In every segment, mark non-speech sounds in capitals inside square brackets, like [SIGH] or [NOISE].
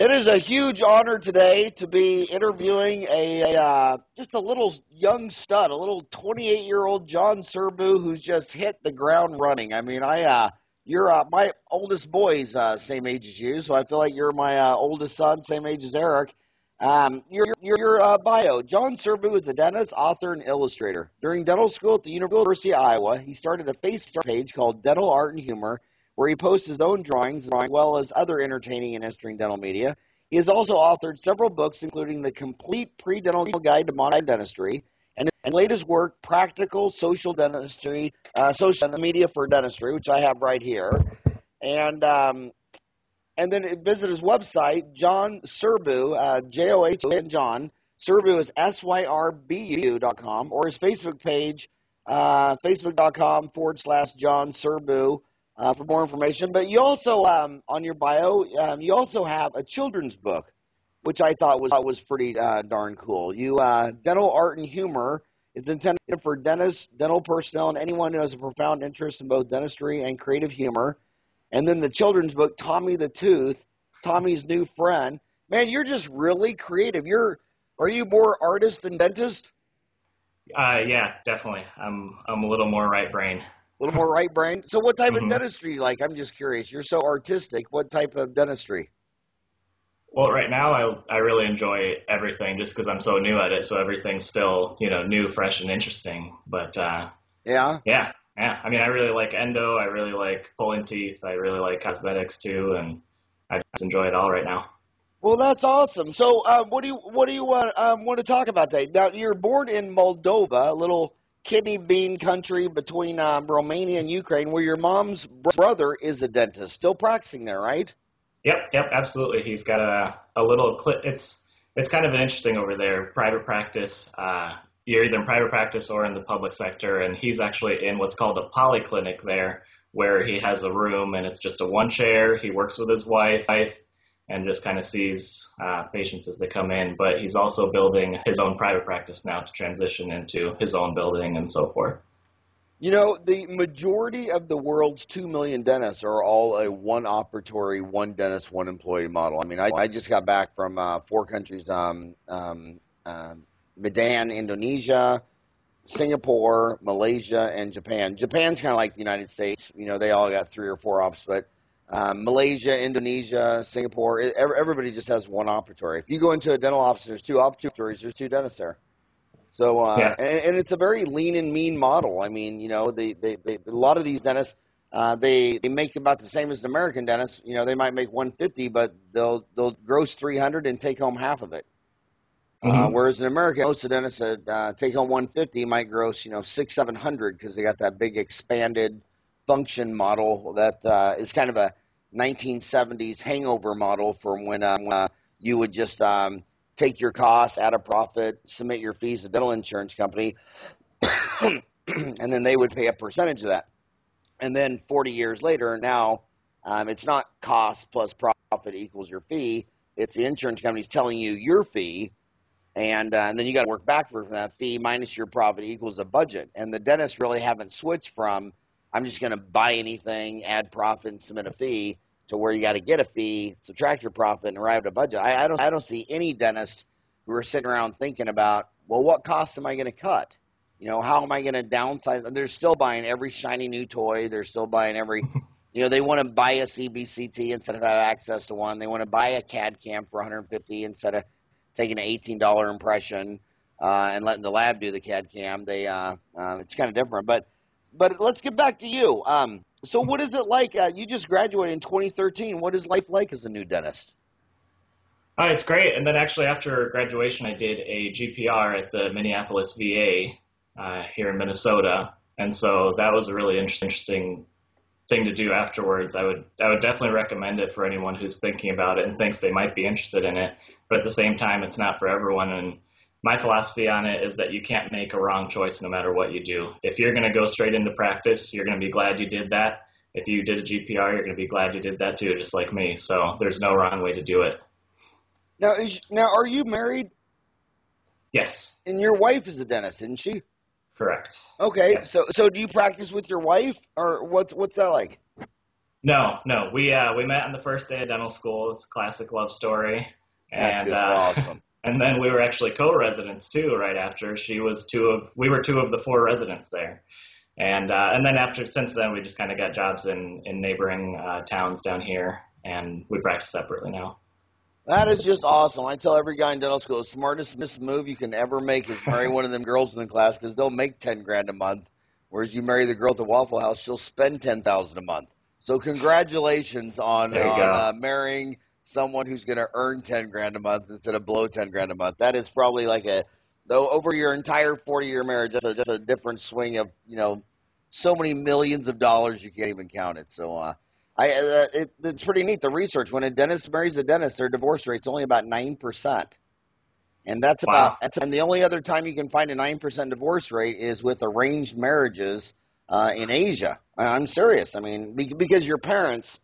It is a huge honor today to be interviewing a, uh, just a little young stud, a little 28 year old John Syrbu who's just hit the ground running. I mean, I uh, you're uh, my oldest boy's uh, same age as you, so I feel like you're my uh, oldest son, same age as Eric. Um, your your, your uh, bio: John Syrbu is a dentist, author, and illustrator. During dental school at the University of Iowa, he started a Facebook page called Dental Art and Humor where he posts his own drawings as well as other entertaining and interesting dental media. He has also authored several books, including The Complete Pre-Dental Guide to Modern Dentistry and his latest work, Practical Social Dentistry, uh, Social Media for Dentistry, which I have right here. And um, and then visit his website, John Syrbu, uh, J O H N John. Syrbu is S Y R B U dot com, or his Facebook page, uh, facebook.com forward slash John Syrbu uh, for more information. But you also, um, on your bio, um, you also have a children's book, which I thought was was pretty uh, darn cool. You uh, dental art and humor. It's intended for dentists, dental personnel, and anyone who has a profound interest in both dentistry and creative humor. And then the children's book, Tommy the Tooth, Tommy's new friend. Man, you're just really creative. You're are you more artist than dentist? Uh, yeah, definitely. I'm I'm a little more right brain a little more right brain. So, what type mm-hmm. of dentistry you like? I'm just curious. You're so artistic. What type of dentistry? Well, right now I I really enjoy everything just because I'm so new at it. So everything's still you know new, fresh, and interesting. But uh, yeah, yeah, yeah. I mean, I really like endo. I really like pulling teeth. I really like cosmetics too, and I just enjoy it all right now. Well, that's awesome. So, uh, what do you what do you want um, want to talk about today? Now, you're born in Moldova, a little kidney bean country between um, Romania and Ukraine, where your mom's brother is a dentist, still practicing there, right? Yep, yep, absolutely. He's got a a little. It's it's kind of interesting over there. Private practice. Uh, you're either in private practice or in the public sector, and he's actually in what's called a polyclinic there, where he has a room and it's just a one chair. He works with his wife and just kind of sees uh, patients as they come in. But he's also building his own private practice now to transition into his own building and so forth. You know, the majority of the world's 2 million dentists are all a one operatory, one dentist, one employee model. I mean, I, I just got back from uh, four countries um, um, uh, Medan, Indonesia, Singapore, Malaysia, and Japan. Japan's kind of like the United States. You know, they all got three or four ops, but um, Malaysia, Indonesia, Singapore, everybody just has one operatory. If you go into a dental office, there's two operatories, there's two dentists there. So, uh, yeah. and, and, it's a very lean and mean model. I mean, you know, they, they, they a lot of these dentists, uh, they they make about the same as an American dentist. You know, they might make 150, but they'll they'll gross 300 and take home half of it. Uh, mm-hmm. Uh, whereas in America, most of the dentists that uh, take home 150 might gross, you know, six, seven hundred because they got that big expanded function model that uh, is kind of a 1970s hangover model from when um, uh, you would just um, take your costs, add a profit, submit your fees to the dental insurance company, [COUGHS] and then they would pay a percentage of that. And then 40 years later, now um, it's not cost plus profit equals your fee. It's the insurance company's telling you your fee, and, uh, and then you got to work backward from that fee minus your profit equals a budget. And the dentists really haven't switched from I'm just going to buy anything, add profit, and submit a fee to where you got to get a fee, subtract your profit, and arrive at a budget. I, I don't I don't see any dentist who are sitting around thinking about, well, what costs am I going to cut? You know, how am I going to downsize? They're still buying every shiny new toy. They're still buying every, [LAUGHS] you know, they want to buy a CBCT instead of have access to one. They want to buy a CAD cam for 150 instead of taking an $18 impression uh, and letting the lab do the CAD cam. They, uh, uh, it's kind of different, but but let's get back to you. Um, so, what is it like? Uh, you just graduated in 2013. What is life like as a new dentist? Uh, it's great. And then, actually, after graduation, I did a GPR at the Minneapolis VA uh, here in Minnesota, and so that was a really interesting thing to do afterwards. I would I would definitely recommend it for anyone who's thinking about it and thinks they might be interested in it. But at the same time, it's not for everyone, and my philosophy on it is that you can't make a wrong choice no matter what you do. If you're going to go straight into practice, you're going to be glad you did that. If you did a GPR, you're going to be glad you did that too, just like me. So there's no wrong way to do it. Now, is, now, are you married? Yes. And your wife is a dentist, isn't she? Correct. Okay. So, so do you practice with your wife, or what's what's that like? No, no. We uh, we met on the first day of dental school. It's a classic love story. That's and, just uh, awesome. And then we were actually co-residents too. Right after she was two of we were two of the four residents there. And uh, and then after since then we just kind of got jobs in in neighboring uh, towns down here, and we practice separately now. That is just awesome. I tell every guy in dental school the smartest move you can ever make is marry one of them girls in the class because they'll make ten grand a month, whereas you marry the girl at the Waffle House, she'll spend ten thousand a month. So congratulations on, on uh, marrying someone who's going to earn ten grand a month instead of below ten grand a month. That is probably like a though over your entire forty year marriage, just a, just a different swing of you know so many millions of dollars you can't even count it. So uh, I uh, it, it's pretty neat the research. When a dentist marries a dentist, their divorce rate's only about nine percent. And that's wow. about that's and the only other time you can find a nine percent divorce rate is with arranged marriages uh, in Asia. I'm serious. I mean, because your parents,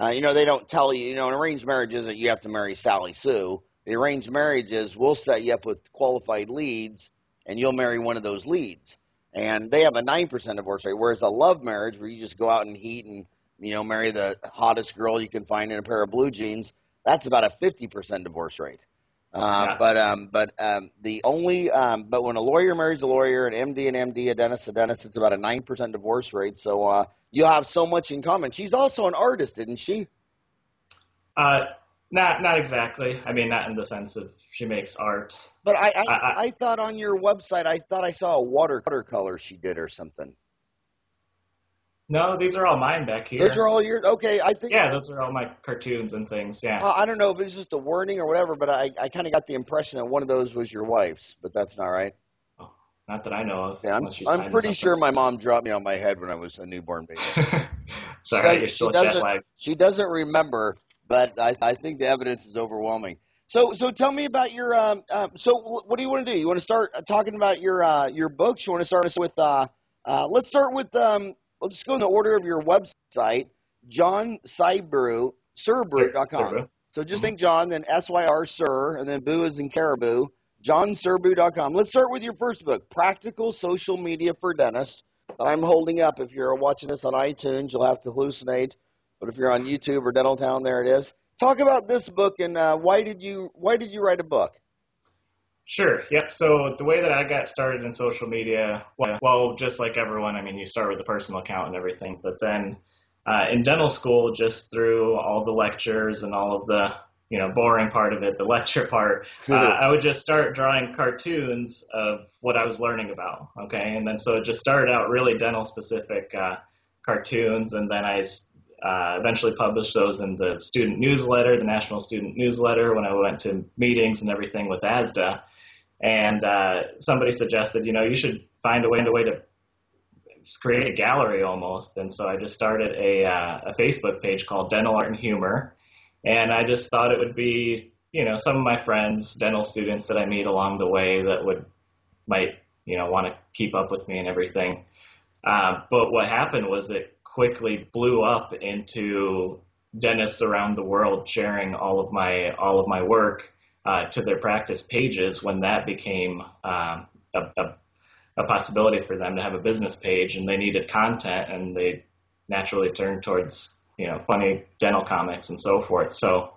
uh, you know, they don't tell you. You know, an arranged marriage isn't you have to marry Sally Sue. The arranged marriage is we'll set you up with qualified leads, and you'll marry one of those leads. And they have a nine percent divorce rate, whereas a love marriage where you just go out and heat and you know marry the hottest girl you can find in a pair of blue jeans, that's about a fifty percent divorce rate. Uh, yeah. But um, but um, the only um, but when a lawyer marries a lawyer, an MD and MD, a dentist a dentist, it's about a nine percent divorce rate. So uh, you have so much in common. She's also an artist, isn't she? Uh, not not exactly. I mean, not in the sense of she makes art. But I I, I, I thought on your website, I thought I saw a watercolor she did or something. No, these are all mine back here. Those are all yours. Okay, I think. Yeah, those are all my cartoons and things. Yeah. Uh, I don't know if it's just the wording or whatever, but I, I kind of got the impression that one of those was your wife's, but that's not right. Oh, not that I know of. Yeah, I'm, I'm pretty sure my mom dropped me on my head when I was a newborn baby. [LAUGHS] Sorry, you're still jet lagged. She doesn't remember, but I, I think the evidence is overwhelming. So, so tell me about your. Um, um, so, what do you want to do? You want to start talking about your uh, your books? You want to start us with? Uh, uh, let's start with um, let's just go in the order of your website. John Sybrew, Syrbu.com. So just mm-hmm. think John, then S-Y-R, Sir, and then Boo is in Caribou. JohnSyrbu.com. Let's start with your first book, Practical Social Media for Dentists, that I'm holding up. If you're watching this on iTunes, you'll have to hallucinate. But if you're on YouTube or Dental Town, there it is. Talk about this book and uh, why did you why did you write a book? Sure. Yep. So the way that I got started in social media, well, just like everyone, I mean, you start with a personal account and everything, but then uh, in dental school, just through all the lectures and all of the you know boring part of it, the [LAUGHS] lecture part, uh, I would just start drawing cartoons of what I was learning about. Okay, and then so it just started out really dental specific uh, cartoons, and then I uh, eventually published those in the student newsletter, the national student newsletter, when I went to meetings and everything with ASDA. And uh, somebody suggested, you know, you should find a way, a way to create a gallery almost. And so I just started a, uh, a Facebook page called Dental Art and Humor. And I just thought it would be, you know, some of my friends, dental students that I meet along the way that would, might, you know, want to keep up with me and everything. Uh, but what happened was it quickly blew up into dentists around the world sharing all of my all of my work uh, to their practice pages when that became um, a, a, a, possibility for them to have a business page and they needed content and they naturally turned towards you know funny dental comics and so forth. So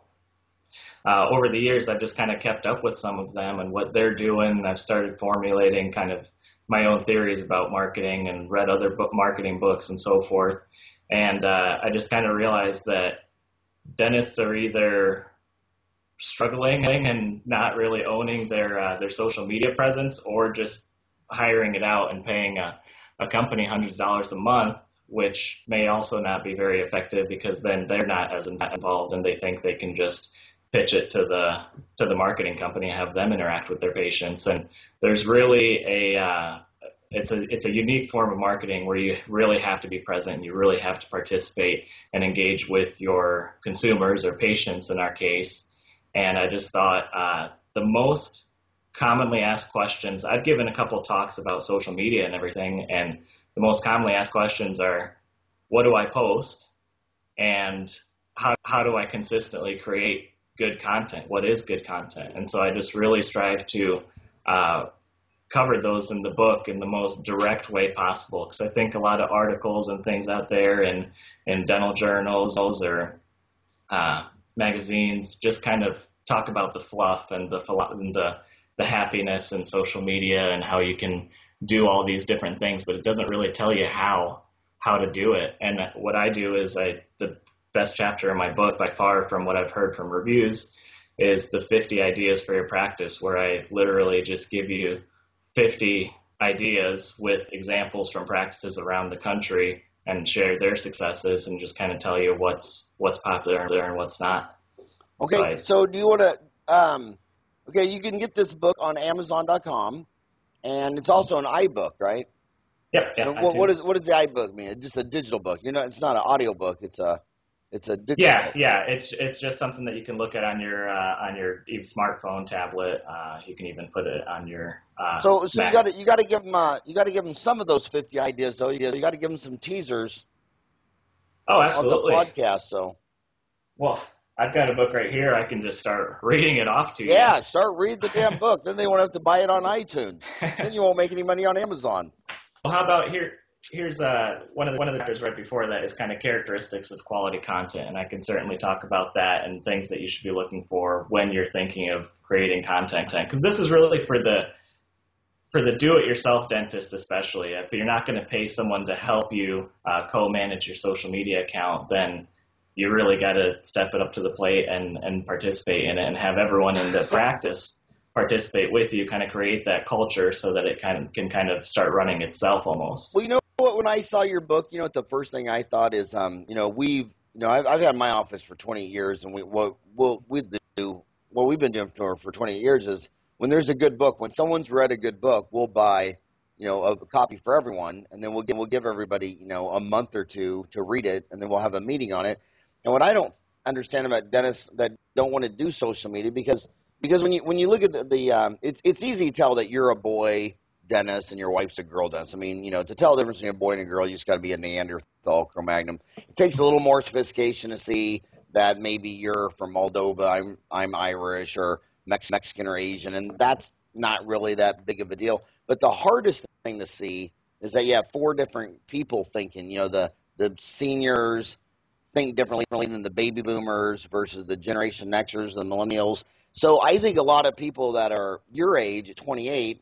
uh, over the years I've just kind of kept up with some of them and what they're doing. I've started formulating kind of my own theories about marketing and read other book marketing books and so forth. And uh, I just kind of realized that dentists are either struggling and not really owning their uh, their social media presence, or just hiring it out and paying a, a company hundreds of dollars a month, which may also not be very effective because then they're not as involved and they think they can just pitch it to the to the marketing company and have them interact with their patients. And there's really a uh, it's a it's a unique form of marketing where you really have to be present. You really have to participate and engage with your consumers or patients in our case and I just thought uh, the most commonly asked questions, I've given a couple talks about social media and everything, and the most commonly asked questions are, what do I post? And how, how do I consistently create good content? What is good content? And so I just really strive to uh, covered those in the book in the most direct way possible because I think a lot of articles and things out there in in dental journals or uh, magazines just kind of talk about the fluff and the and the the happiness and social media and how you can do all these different things, but it doesn't really tell you how how to do it. And what I do is I the best chapter in my book by far from what I've heard from reviews is the 50 ideas for your practice where I literally just give you 50 ideas with examples from practices around the country and share their successes and just kind of tell you what's what's popular there and what's not. Okay, so, I, so do you want to? Um, okay, you can get this book on Amazon.com, and it's also an iBook, right? Yep. Yeah, what, what is what does the iBook mean? It's just a digital book. You know, it's not an audio book. It's a it's a digital yeah yeah it's it's just something that you can look at on your uh, on your smartphone tablet. Uh, you can even put it on your uh, so so Mac. you got to you got to give them uh, you got to give them some of those fifty ideas though. You, you got to give them some teasers. Oh, absolutely. On the podcast, so. Well, I've got a book right here. I can just start reading it off to you. Yeah, start read the damn book. then they won't have to buy it on [LAUGHS] iTunes. then you won't make any money on Amazon. Well, how about here? Here's uh, one of the one of the chapters right before that is kind of characteristics of quality content, and I can certainly talk about that and things that you should be looking for when you're thinking of creating content. Because this is really for the for the do-it-yourself dentist, especially if you're not going to pay someone to help you uh, co-manage your social media account, then you really got to step it up to the plate and, and participate in it and have everyone in the [LAUGHS] practice participate with you, kind of create that culture so that it kind of can kind of start running itself almost. Well, you know what? When I saw your book, you know what the first thing I thought is, um, you know, we've, you know, I've, I've had my office for 20 years, and we what we'll, we do what we've been doing for for 20 years is when there's a good book, when someone's read a good book, we'll buy you know, a copy for everyone, and then we'll give we'll give everybody you know a month or two to read it, and then we'll have a meeting on it. And what I don't understand about dentists that don't want to do social media because because when you when you look at the, the um, it's it's easy to tell that you're a boy dentist and your wife's a girl dentist. I mean, you know, to tell the difference between a boy and a girl, you just got to be a Neanderthal, Cro-Magnon. It takes a little more sophistication to see that maybe you're from Moldova, I'm I'm Irish or Mex- Mexican or Asian, and that's not really that big of a deal. But the hardest thing to see is that you have four different people thinking. You know, the the seniors, think differently than the baby boomers versus the Generation Xers, the millennials. So I think a lot of people that are your age at 28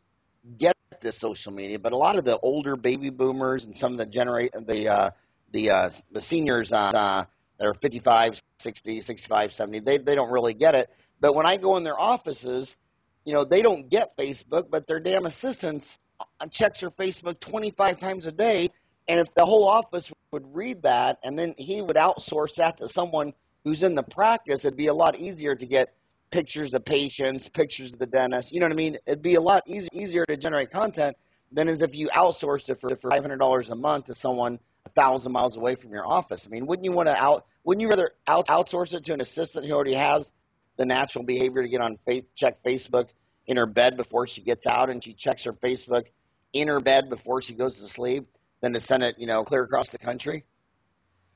get this social media, but a lot of the older baby boomers and some of the generate the uh, the uh, the seniors uh, that are 55, 60, 65, 70, they they don't really get it. But when I go in their offices, you know, they don't get Facebook, but their damn assistants uh, checks her Facebook 25 times a day and if the whole office would read that and then he would outsource that to someone who's in the practice, it'd be a lot easier to get pictures of patients, pictures of the dentist. You know what I mean? It'd be a lot easy, easier to generate content than as if you outsourced it for, for $500 a month to someone a thousand miles away from your office. I mean, wouldn't you want to out? Wouldn't you rather out, outsource it to an assistant who already has the natural behavior to get on face check Facebook in her bed before she gets out, and she checks her Facebook in her bed before she goes to sleep? than to send it, you know, clear across the country?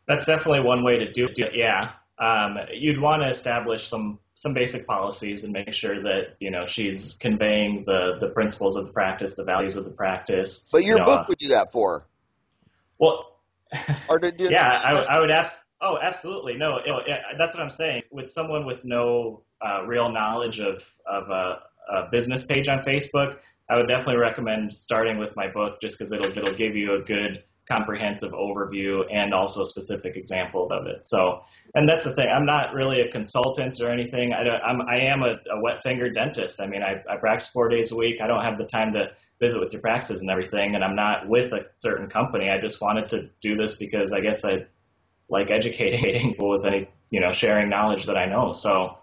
That's definitely one way to do it. Yeah, um, you'd want to establish some some basic policies and make sure that you know she's conveying the the principles of the practice, the values of the practice. But your you know, book would do that for. Well, [LAUGHS] or did you, yeah, I, I would ask. Oh, absolutely. No, it, that's what I'm saying. With someone with no uh, real knowledge of of a, a business page on Facebook, I would definitely recommend starting with my book just because it'll it'll give you a good comprehensive overview and also specific examples of it. So, and that's the thing. I'm not really a consultant or anything. I, I'm, I am a, a wet finger dentist. I mean, I, I practice four days a week. I don't have the time to visit with your practices and everything. And I'm not with a certain company. I just wanted to do this because I guess I like educating [LAUGHS] people with any, you know, sharing knowledge that I know. So,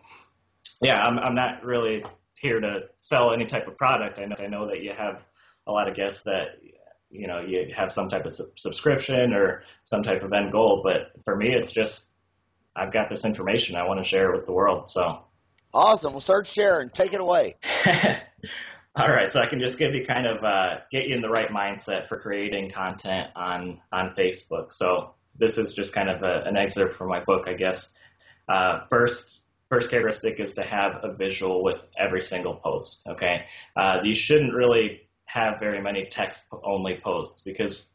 yeah, I'm, I'm not really here to sell any type of product. I know, I know that you have a lot of guests that you know you have some type of su- subscription or some type of end goal, but for me, it's just I've got this information I want to share it with the world. So awesome! We'll start sharing. Take it away. [LAUGHS] All right, so I can just give you kind of uh, get you in the right mindset for creating content on on Facebook. So this is just kind of a, an excerpt from my book, I guess. Uh, first, first characteristic is to have a visual with every single post. Okay, uh, you shouldn't really have very many text only posts because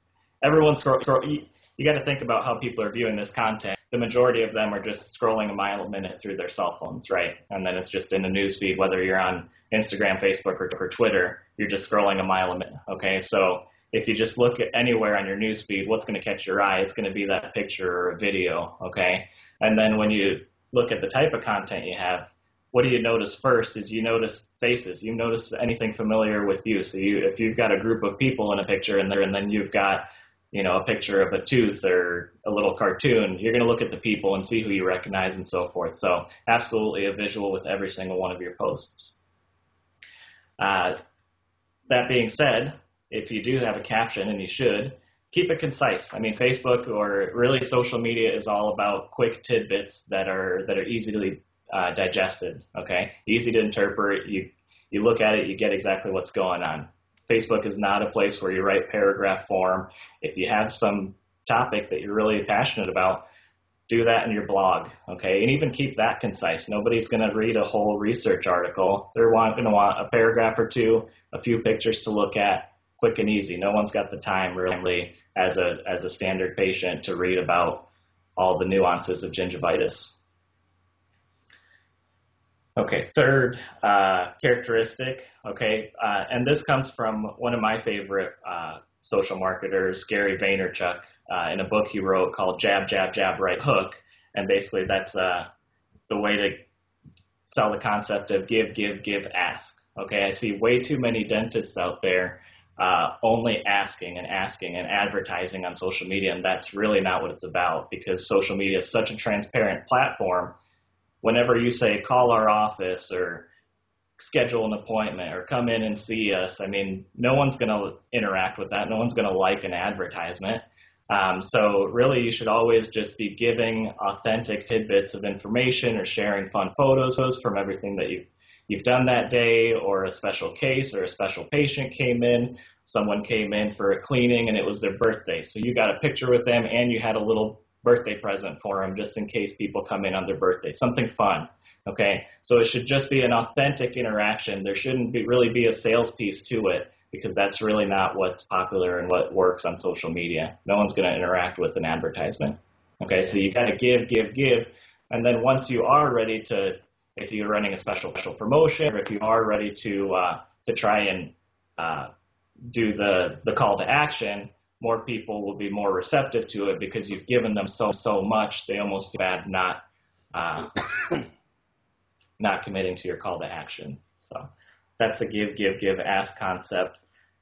everyone's scroll, scroll you, you got to think about how people are viewing this content. The majority of them are just scrolling a mile a minute through their cell phones, right? And then it's just in the news feed, whether you're on Instagram, Facebook, or, or Twitter, you're just scrolling a mile a minute. Okay, so if you just look at anywhere on your news feed, what's going to catch your eye? It's going to be that picture or a video. Okay, and then when you look at the type of content you have, what do you notice first is you notice faces. You notice anything familiar with you. So you, if you've got a group of people in a picture and there, and then you've got you know, a picture of a tooth or a little cartoon, you're going to look at the people and see who you recognize and so forth. So, absolutely a visual with every single one of your posts. Uh, that being said, if you do have a caption, and you should, keep it concise. I mean, Facebook or really social media is all about quick tidbits that are that are easily uh, digested. Okay, easy to interpret. You you look at it, you get exactly what's going on. Facebook is not a place where you write paragraph form. If you have some topic that you're really passionate about, do that in your blog, okay? And even keep that concise. Nobody's going to read a whole research article. They're going to want a paragraph or two, a few pictures to look at, quick and easy. No one's got the time really as a as a standard patient to read about all the nuances of gingivitis. Okay, third uh, characteristic, okay, uh, and this comes from one of my favorite uh, social marketers, Gary Vaynerchuk, uh, in a book he wrote called Jab, Jab, Jab, Right Hook. And basically, that's uh, the way to sell the concept of give, give, give, ask. Okay, I see way too many dentists out there uh, only asking and asking and advertising on social media, and that's really not what it's about because social media is such a transparent platform whenever you say call our office or schedule an appointment or come in and see us, I mean, no one's going to interact with that. No one's going to like an advertisement. Um, so really, you should always just be giving authentic tidbits of information or sharing fun photos from everything that you've you've done that day, or a special case, or a special patient came in. Someone came in for a cleaning, and it was their birthday. So you got a picture with them, and you had a little birthday present for them just in case people come in on their birthday, something fun. Okay, so it should just be an authentic interaction. There shouldn't be really be a sales piece to it because that's really not what's popular and what works on social media. No one's going to interact with an advertisement. Okay, so you got to give, give, give, and then once you are ready to, if you're running a special special promotion, or if you are ready to uh, to try and uh, do the the call to action, more people will be more receptive to it because you've given them so so much they almost feel bad not uh, [COUGHS] not committing to your call to action. So that's the give give give ask concept.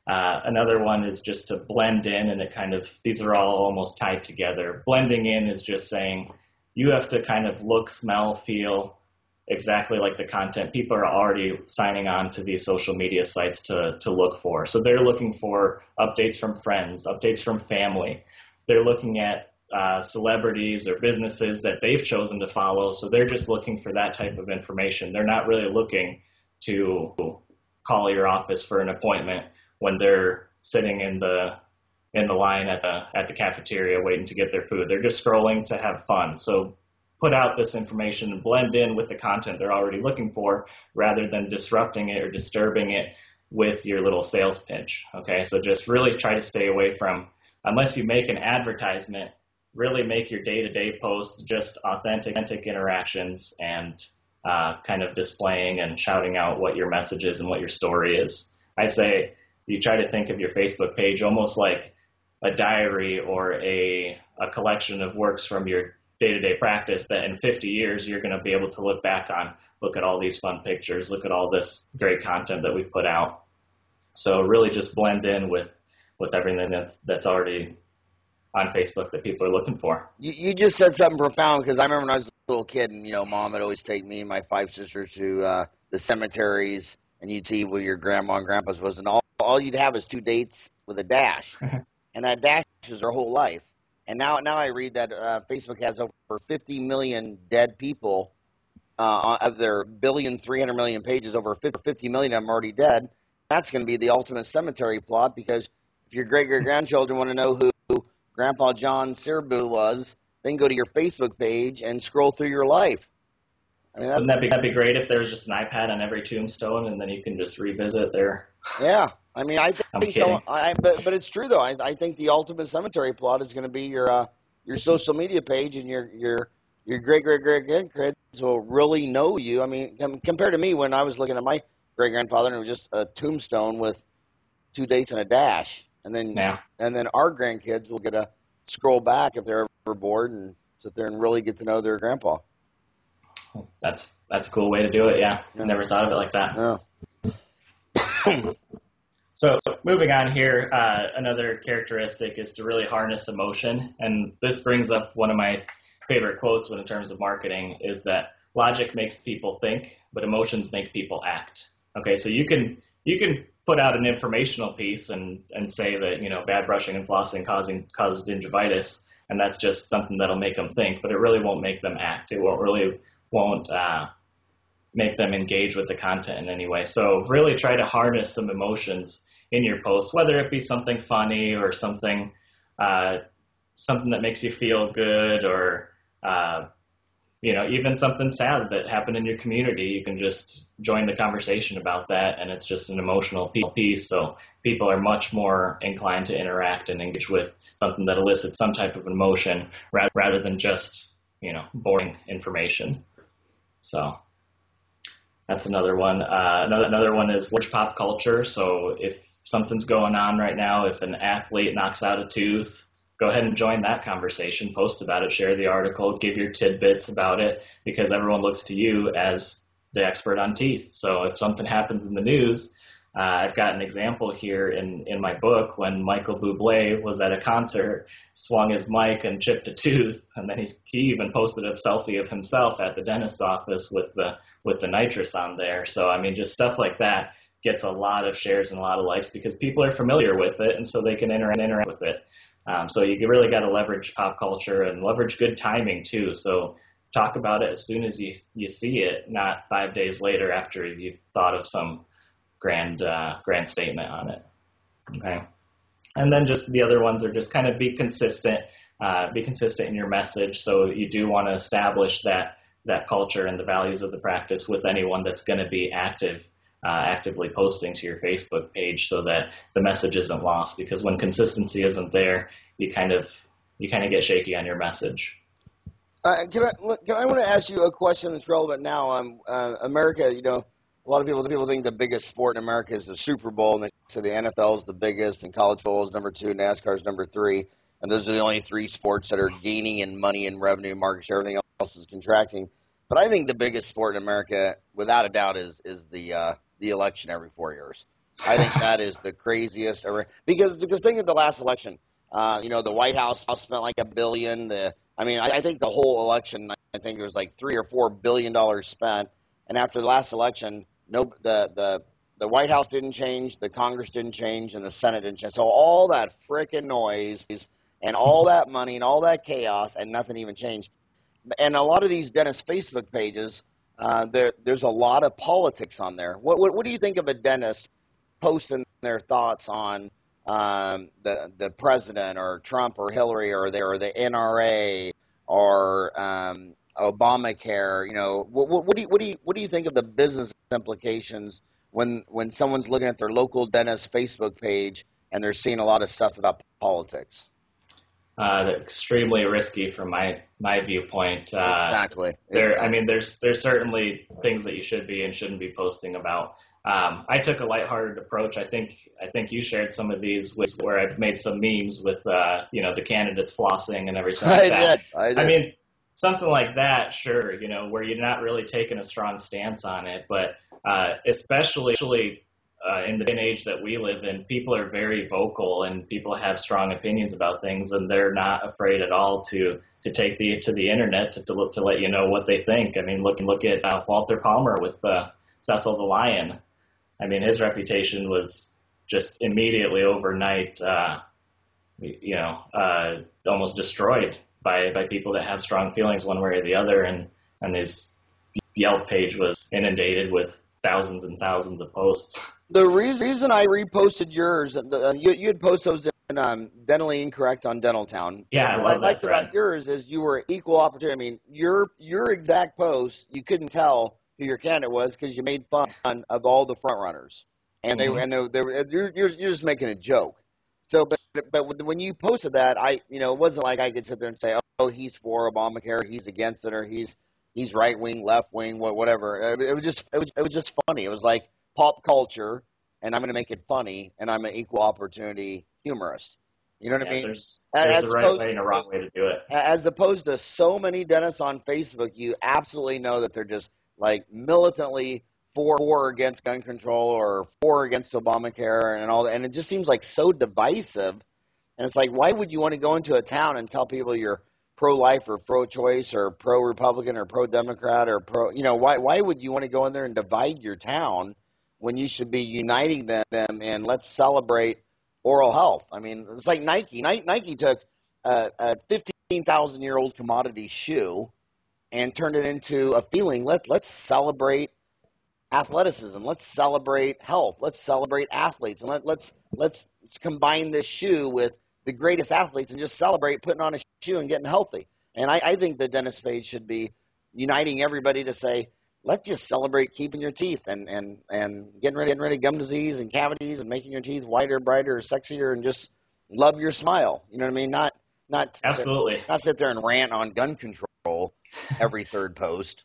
Uh, another one is just to blend in, and it kind of these are all almost tied together. Blending in is just saying you have to kind of look, smell, feel, exactly like the content people are already signing on to these social media sites to, to look for. So they're looking for updates from friends, updates from family. They're looking at uh, celebrities or businesses that they've chosen to follow. So they're just looking for that type of information. They're not really looking to call your office for an appointment when they're sitting in the in the line at the at the cafeteria waiting to get their food. They're just scrolling to have fun. So put out this information and blend in with the content they're already looking for rather than disrupting it or disturbing it with your little sales pitch. Okay, so just really try to stay away from, unless you make an advertisement, really make your day to day posts just authentic, interactions and uh, kind of displaying and shouting out what your message is and what your story is. I say you try to think of your Facebook page almost like a diary or a, a collection of works from your day-to-day practice that in 50 years you're going to be able to look back on look at all these fun pictures look at all this great content that we've put out. So really just blend in with with everything that's that's already on Facebook that people are looking for. You, you just said something profound because I remember when I was a little kid and you know mom would always take me and my five sisters to uh, the cemeteries and you'd see where your grandma and grandpa's was and all all you'd have is two dates with a dash. [LAUGHS] And that dash is our whole life and now, now I read that uh, Facebook has over 50 million dead people uh, of their billion, 300 million pages. Over 50 million of them already dead. That's going to be the ultimate cemetery plot because if your great great grandchildren want to know who Grandpa John Syrbu was, then go to your Facebook page and scroll through your life. I mean, Wouldn't that be, that'd be great if there was just an iPad on every tombstone and then you can just revisit there. Yeah. I mean, I think I'm so. I, but but it's true though. I, I think the ultimate cemetery plot is going to be your uh, your social media page and your your your great great great grandkids will really know you. I mean, com- compared to me when I was looking at my great grandfather and it was just a tombstone with two dates and a dash, and then Yeah. and then our grandkids will get to scroll back if they're ever bored and sit there and really get to know their grandpa. That's that's a cool way to do it. Yeah, Yeah. never thought of it like that. Yeah. [CLEARS THROAT] So moving on here, uh, another characteristic is to really harness emotion, and this brings up one of my favorite quotes when in terms of marketing is that logic makes people think, but emotions make people act. Okay, so you can you can put out an informational piece and and say that you know bad brushing and flossing causing causes gingivitis, and that's just something that'll make them think, but it really won't make them act. It won't really won't uh, make them engage with the content in any way. So really try to harness some emotions in your posts, whether it be something funny or something uh, something that makes you feel good or uh, you know even something sad that happened in your community. You can just join the conversation about that, and it's just an emotional piece. So people are much more inclined to interact and engage with something that elicits some type of emotion rather rather than just you know boring information. So that's another one. Uh, another another one is large pop culture. So if something's going on right now, if an athlete knocks out a tooth, go ahead and join that conversation. Post about it, share the article, give your tidbits about it, because everyone looks to you as the expert on teeth. So if something happens in the news, uh, I've got an example here in, in my book when Michael Bublé was at a concert, swung his mic and chipped a tooth, and then he's, he even posted a selfie of himself at the dentist's office with the with the nitrous on there. So I mean, just stuff like that gets a lot of shares and a lot of likes because people are familiar with it, and so they can interact interact with it. Um, so you really got to leverage pop culture and leverage good timing too. So talk about it as soon as you you see it, not five days later after you've thought of some grand uh, grand statement on it. Okay, and then just the other ones are just kind of be consistent, uh, be consistent in your message. So you do want to establish that that culture and the values of the practice with anyone that's going to be active. Uh, actively posting to your Facebook page so that the message isn't lost because when consistency isn't there, you kind of you kind of get shaky on your message. Uh, can I can I want to ask you a question that's relevant now? Um, uh, America, you know, a lot of people people think the biggest sport in America is the Super Bowl, and they say the NFL is the biggest, and college football is number two, NASCAR is number three, and those are the only three sports that are gaining in money and revenue, market share. Everything else is contracting. But I think the biggest sport in America, without a doubt, is is the uh, the election every four years. I think [LAUGHS] that is the craziest ever because because think of the last election. Uh, you know, the White House spent like a billion. The I mean, I, I think the whole election, I think it was like three or four billion dollars spent. And after the last election, no, the the the White House didn't change, the Congress didn't change, and the Senate didn't change. So all that freaking noise and all [LAUGHS] that money and all that chaos, and nothing even changed. And a lot of these dentist Facebook pages, uh, there there's a lot of politics on there. What, what what do you think of a dentist posting their thoughts on um, the the president or Trump or Hillary or the, or the NRA or um, Obamacare. You know, what, what, what do you what do you what do you think of the business implications when when someone's looking at their local dentist Facebook page and they're seeing a lot of stuff about politics? Uh, extremely risky from my my viewpoint. Uh, exactly. There, exactly. I mean, there's there's certainly things that you should be and shouldn't be posting about. Um, I took a lighthearted approach. I think I think you shared some of these with where I've made some memes with uh, you know the candidates flossing and everything. Like I that. did. I did. I mean, something like that, sure, you know, where you're not really taking a strong stance on it, but uh, especially uh, in the age that we live in, people are very vocal and people have strong opinions about things, and they're not afraid at all to to take the to the internet to to, to let you know what they think. I mean, look look at uh, Walter Palmer with uh, Cecil the Lion. I mean, his reputation was just immediately overnight, uh, you know, uh, almost destroyed by by people that have strong feelings one way or the other, and and his Yelp page was inundated with thousands and thousands of posts. The reason I reposted yours, uh, you, you had posted those in um, Dentally Incorrect on Dentaltown. Yeah, I what I liked thread. about yours is you were equal opportunity. I mean, your your exact post, you couldn't tell who your candidate was because you made fun of all the front runners. and they mm-hmm. and they, they you're, you're you're just making a joke. So, but when you posted that, I you know it wasn't like I could sit there and say, oh, he's for Obamacare, he's against it, or he's he's right wing, left wing, whatever. Uh, it was just it was it was just funny. It was like pop culture, and I'm going to make it funny, and I'm an equal opportunity humorist. You know what yeah, I mean? There's, there's a right way and a wrong way to do it. As opposed to so many dentists on Facebook, you absolutely know that they're just like militantly for or against gun control or for against Obamacare and all that. And it just seems like so divisive. And it's like, why would you want to go into a town and tell people you're pro life or pro choice or pro Republican or pro Democrat or pro, you know, why, why would you want to go in there and divide your town when you should be uniting them, them and let's celebrate oral health? I mean, it's like Nike. Nike took a, a 15,000 year old commodity shoe and turned it into a feeling. Let, let's celebrate athleticism. Let's celebrate health. Let's celebrate athletes, and let, let's let's combine this shoe with the greatest athletes and just celebrate putting on a shoe and getting healthy. And I, I think the dentist page should be uniting everybody to say, let's just celebrate keeping your teeth and and and getting rid, getting rid of gum disease and cavities and making your teeth whiter, brighter, sexier, and just love your smile. You know what I mean? Not not absolutely not sit there and rant on gun control every third post.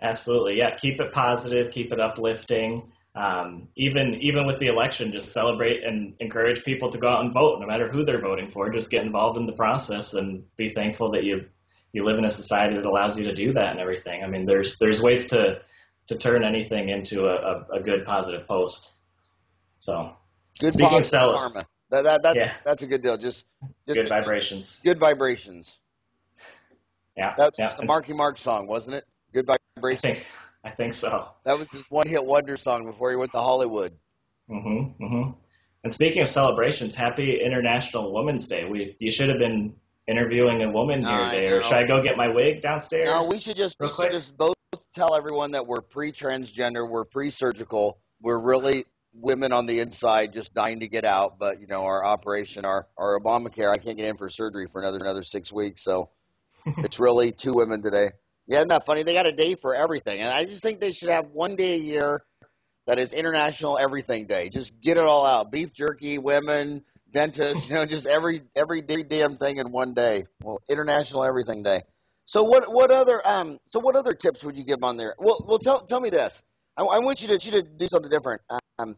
Absolutely, yeah. Keep it positive, keep it uplifting. Um, even even with the election, just celebrate and encourage people to go out and vote, no matter who they're voting for. Just get involved in the process and be thankful that you you live in a society that allows you to do that and everything. I mean, there's there's ways to to turn anything into a, a, a good positive post. So good speaking of cel- karma. That, that, that's yeah. that's a good deal. Just, just good vibrations. Good vibrations. Yeah, that's yeah. the Marky Mark song, wasn't it? I think, I think so. That was his one-hit wonder song before he went to Hollywood. Mm-hmm. Mm-hmm. And speaking of celebrations, Happy International Women's Day. We you should have been interviewing a woman here today, or should I go get my wig downstairs? No, we should just we should just both tell everyone that we're pre-transgender, we're pre-surgical, we're really women on the inside just dying to get out. But you know, our operation, our our Obamacare, I can't get in for surgery for another another six weeks, so [LAUGHS] it's really two women today. Yeah, isn't that funny? They got a day for everything, and I just think they should have one day a year that is International Everything Day. Just get it all out: beef jerky, women, dentists, you know, just every every damn thing in one day. Well, International Everything Day. So what what other um so what other tips would you give on there? Well, well tell tell me this. I, I want you to you to do something different. Um,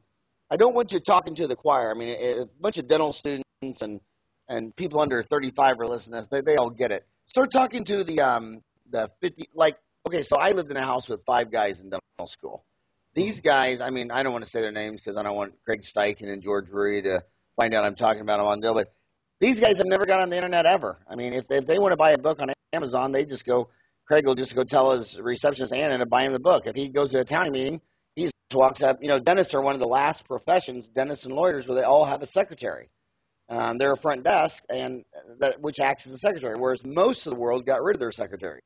I don't want you talking to the choir. I mean, a, a bunch of dental students and and people under 35 are listening to this. They they all get it. Start talking to the um the 50 like okay so i lived in a house with five guys in dental school. These mm-hmm. guys i mean i don't want to say their names because i don't want craig steichen and george Rui to find out i'm talking about them on deal but these guys have never got on the internet ever. I mean if, if they want to buy a book on amazon they just go craig will just go tell his receptionist anna to buy him the book. If he goes to a town meeting he just walks up you know dentists are one of the last professions dentists and lawyers where they all have a secretary um, they're a front desk, and that which acts as a secretary, whereas most of the world got rid of their secretaries.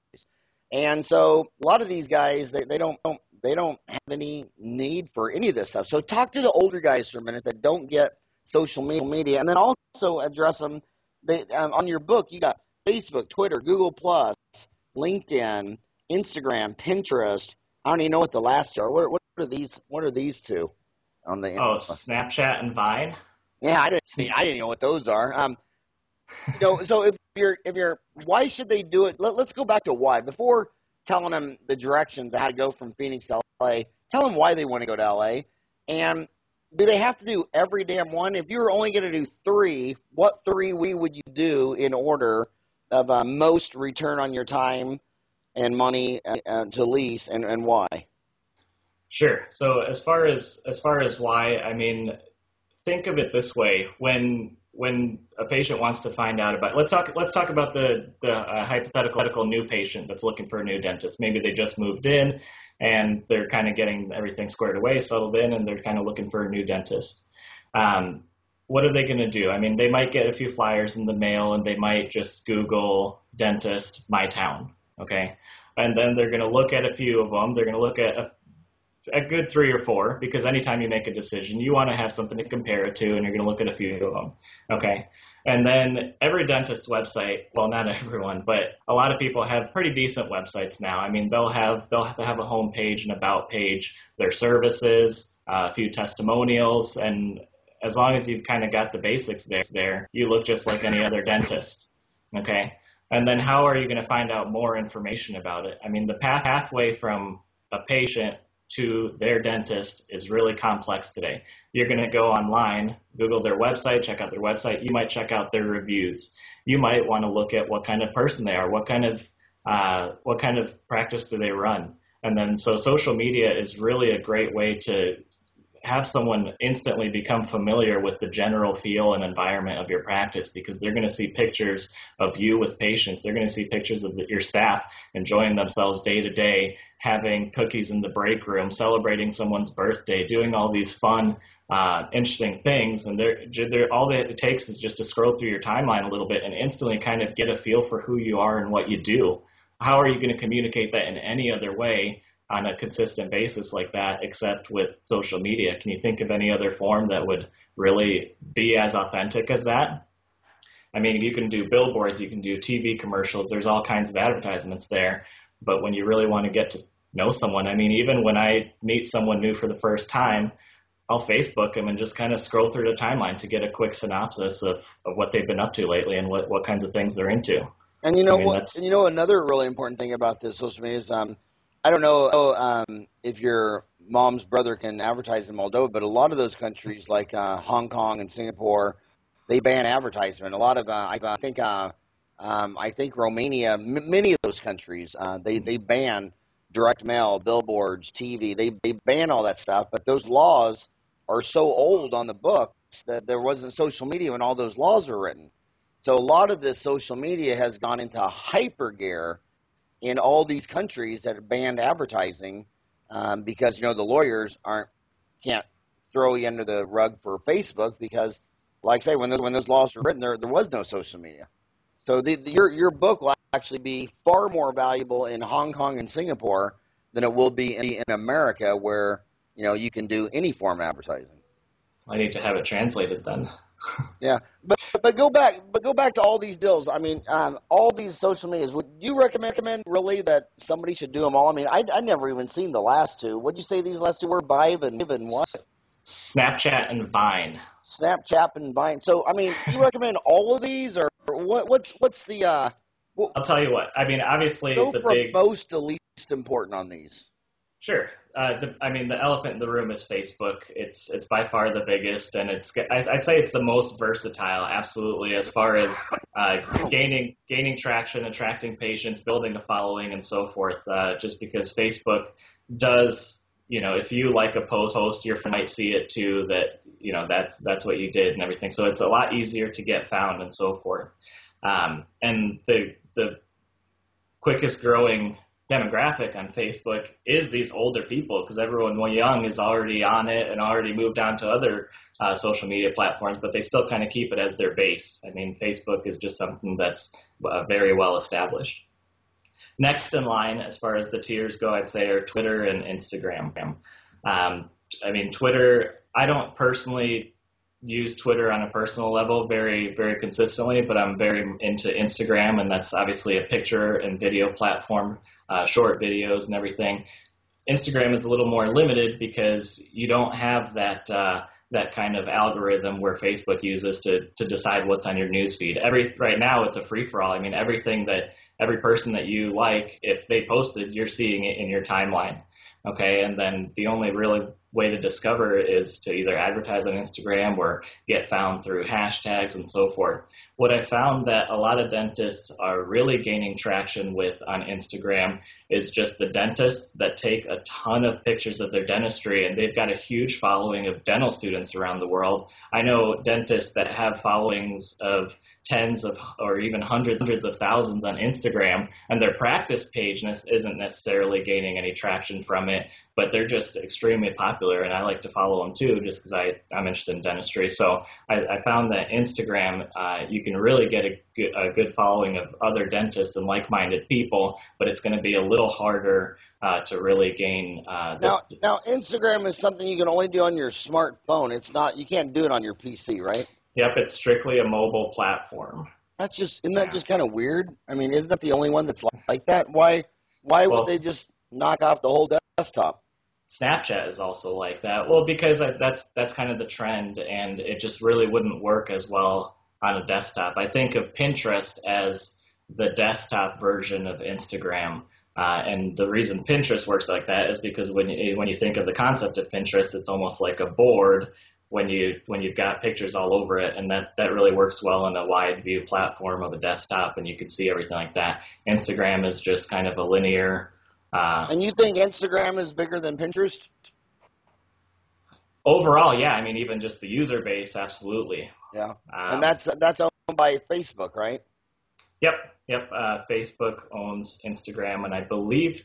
And so a lot of these guys, they, they don't, don't they don't have any need for any of this stuff. So talk to the older guys for a minute that don't get social media, and then also address them. They, um, on your book, you got Facebook, Twitter, Google Plus, LinkedIn, Instagram, Pinterest. I don't even know what the last are. What, what are these? What are these two on the? Oh, Snapchat and Vine. Yeah, I didn't see. I didn't know what those are. Um, you know, so if you're if you're, why should they do it? Let, us go back to why before telling them the directions how to go from Phoenix to LA. Tell them why they want to go to LA, and do they have to do every damn one? If you were only going to do three, what three we would you do in order of uh, most return on your time and money uh, uh, to lease, and, and why? Sure. So as far as as far as why, I mean, think of it this way: when when a patient wants to find out about let's talk let's talk about the the uh, hypothetical new patient that's looking for a new dentist. Maybe they just moved in and they're kind of getting everything squared away, settled in, and they're kind of looking for a new dentist. Um, what are they going to do? I mean, they might get a few flyers in the mail and they might just Google dentist my town, okay? And then they're going to look at a few of them. They're going to look at a a good three or four because anytime you make a decision, you want to have something to compare it to, and you're going to look at a few of them. Okay. And then every dentist's website, well, not [LAUGHS] everyone, but a lot of people have pretty decent websites now. I mean, they'll have they'll have to have a home page and about page, their services, uh, a few testimonials, and as long as you've kind of got the basics there, there, you look just like any other dentist. Okay. And then how are you going to find out more information about it? I mean, the path, pathway from a patient to their dentist is really complex today. You're going to go online, Google their website, check out their website. You might check out their reviews. You might want to look at what kind of person they are, what kind of uh, what kind of practice do they run, and then so social media is really a great way to have someone instantly become familiar with the general feel and environment of your practice because they're going to see pictures of you with patients. They're going to see pictures of the, your staff enjoying themselves day to day, having cookies in the break room, celebrating someone's birthday, doing all these fun, uh, interesting things. And they're, they're, all that it takes is just to scroll through your timeline a little bit and instantly kind of get a feel for who you are and what you do. How are you going to communicate that in any other way on a consistent basis like that, except with social media? Can you think of any other form that would really be as authentic as that? I mean, you can do billboards, you can do TV commercials, there's all kinds of advertisements there. But when you really want to get to know someone, I mean, even when I meet someone new for the first time, I'll Facebook them and just kind of scroll through the timeline to get a quick synopsis of, of what they've been up to lately and what, what kinds of things they're into. And you know I mean, what? And you know another really important thing about this social media is um, I don't know um, if your mom's brother can advertise in Moldova, but a lot of those countries, like uh, Hong Kong and Singapore, they ban advertisement. A lot of, uh, I think, uh, um, I think Romania, m- many of those countries, uh, they they ban direct mail, billboards, TV. They they ban all that stuff. But those laws are so old on the books that there wasn't social media when all those laws were written. So a lot of this social media has gone into hyper gear in all these countries that have banned advertising um, because you know the lawyers aren't can't throw you under the rug for Facebook because, like I say, when those, when those laws were written, there there was no social media. So the, the, your your book will actually be far more valuable in Hong Kong and Singapore than it will be in, in America, where you know you can do any form of advertising. I need to have it translated then. Yeah, but but go back, but go back to all these deals. I mean, um, all these social medias. Would you recommend, recommend really that somebody should do them all? I mean, I I never even seen the last two. What'd you say these last two were? Vive and and what? Snapchat and Vine. Snapchat and Vine. So, I mean, you [LAUGHS] recommend all of these, or what? What's what's the? uh what, I'll tell you what. I mean, obviously, go the from big most to least important on these. Sure. Uh, the, I mean, the elephant in the room is Facebook. It's it's by far the biggest, and it's I'd say it's the most versatile. Absolutely, as far as uh, gaining gaining traction, attracting patients, building a following, and so forth. Uh, just because Facebook does, you know, if you like a post, post your friend might see it too. That you know that's that's what you did and everything. So it's a lot easier to get found and so forth. Um, and the the quickest growing demographic on Facebook is these older people because everyone more young is already on it and already moved on to other uh, social media platforms, but they still kind of keep it as their base. I mean, Facebook is just something that's uh, very well established. Next in line, as far as the tiers go, I'd say are Twitter and Instagram. Um, I mean, Twitter, I don't personally use Twitter on a personal level very, very consistently, but I'm very into Instagram, and that's obviously a picture and video platform uh, short videos and everything. Instagram is a little more limited because you don't have that uh, that kind of algorithm where Facebook uses to to decide what's on your newsfeed. Every right now it's a free for all. I mean everything that every person that you like, if they posted, you're seeing it in your timeline. Okay, and then the only really way to discover is to either advertise on Instagram or get found through hashtags and so forth. What I found that a lot of dentists are really gaining traction with on Instagram is just the dentists that take a ton of pictures of their dentistry and they've got a huge following of dental students around the world. I know dentists that have followings of tens of or even hundreds hundreds of thousands on Instagram and their practice page isn't necessarily gaining any traction from it, but they're just extremely popular and I like to follow them too just because I'm interested in dentistry. So I, I found that Instagram, uh, you can really get a good, a good following of other dentists and like-minded people, but it's going to be a little harder uh, to really gain. Uh, the, now, now Instagram is something you can only do on your smartphone. It's not you can't do it on your PC, right? Yep, it's strictly a mobile platform. That's just isn't that just kind of weird? I mean, isn't that the only one that's like that? Why why well, would they just knock off the whole desktop? Snapchat is also like that. Well, because that's that's kind of the trend, and it just really wouldn't work as well on a desktop. I think of Pinterest as the desktop version of Instagram. Uh, and the reason Pinterest works like that is because when you, when you think of the concept of Pinterest, it's almost like a board when you when you've got pictures all over it, and that that really works well on a wide view platform of a desktop, and you can see everything like that. Instagram is just kind of a linear. Uh, and you think Instagram is bigger than Pinterest? Overall, yeah. I mean, even just the user base, absolutely. Yeah, um, and that's that's owned by Facebook, right? Yep, yep. Uh, Facebook owns Instagram, and I believe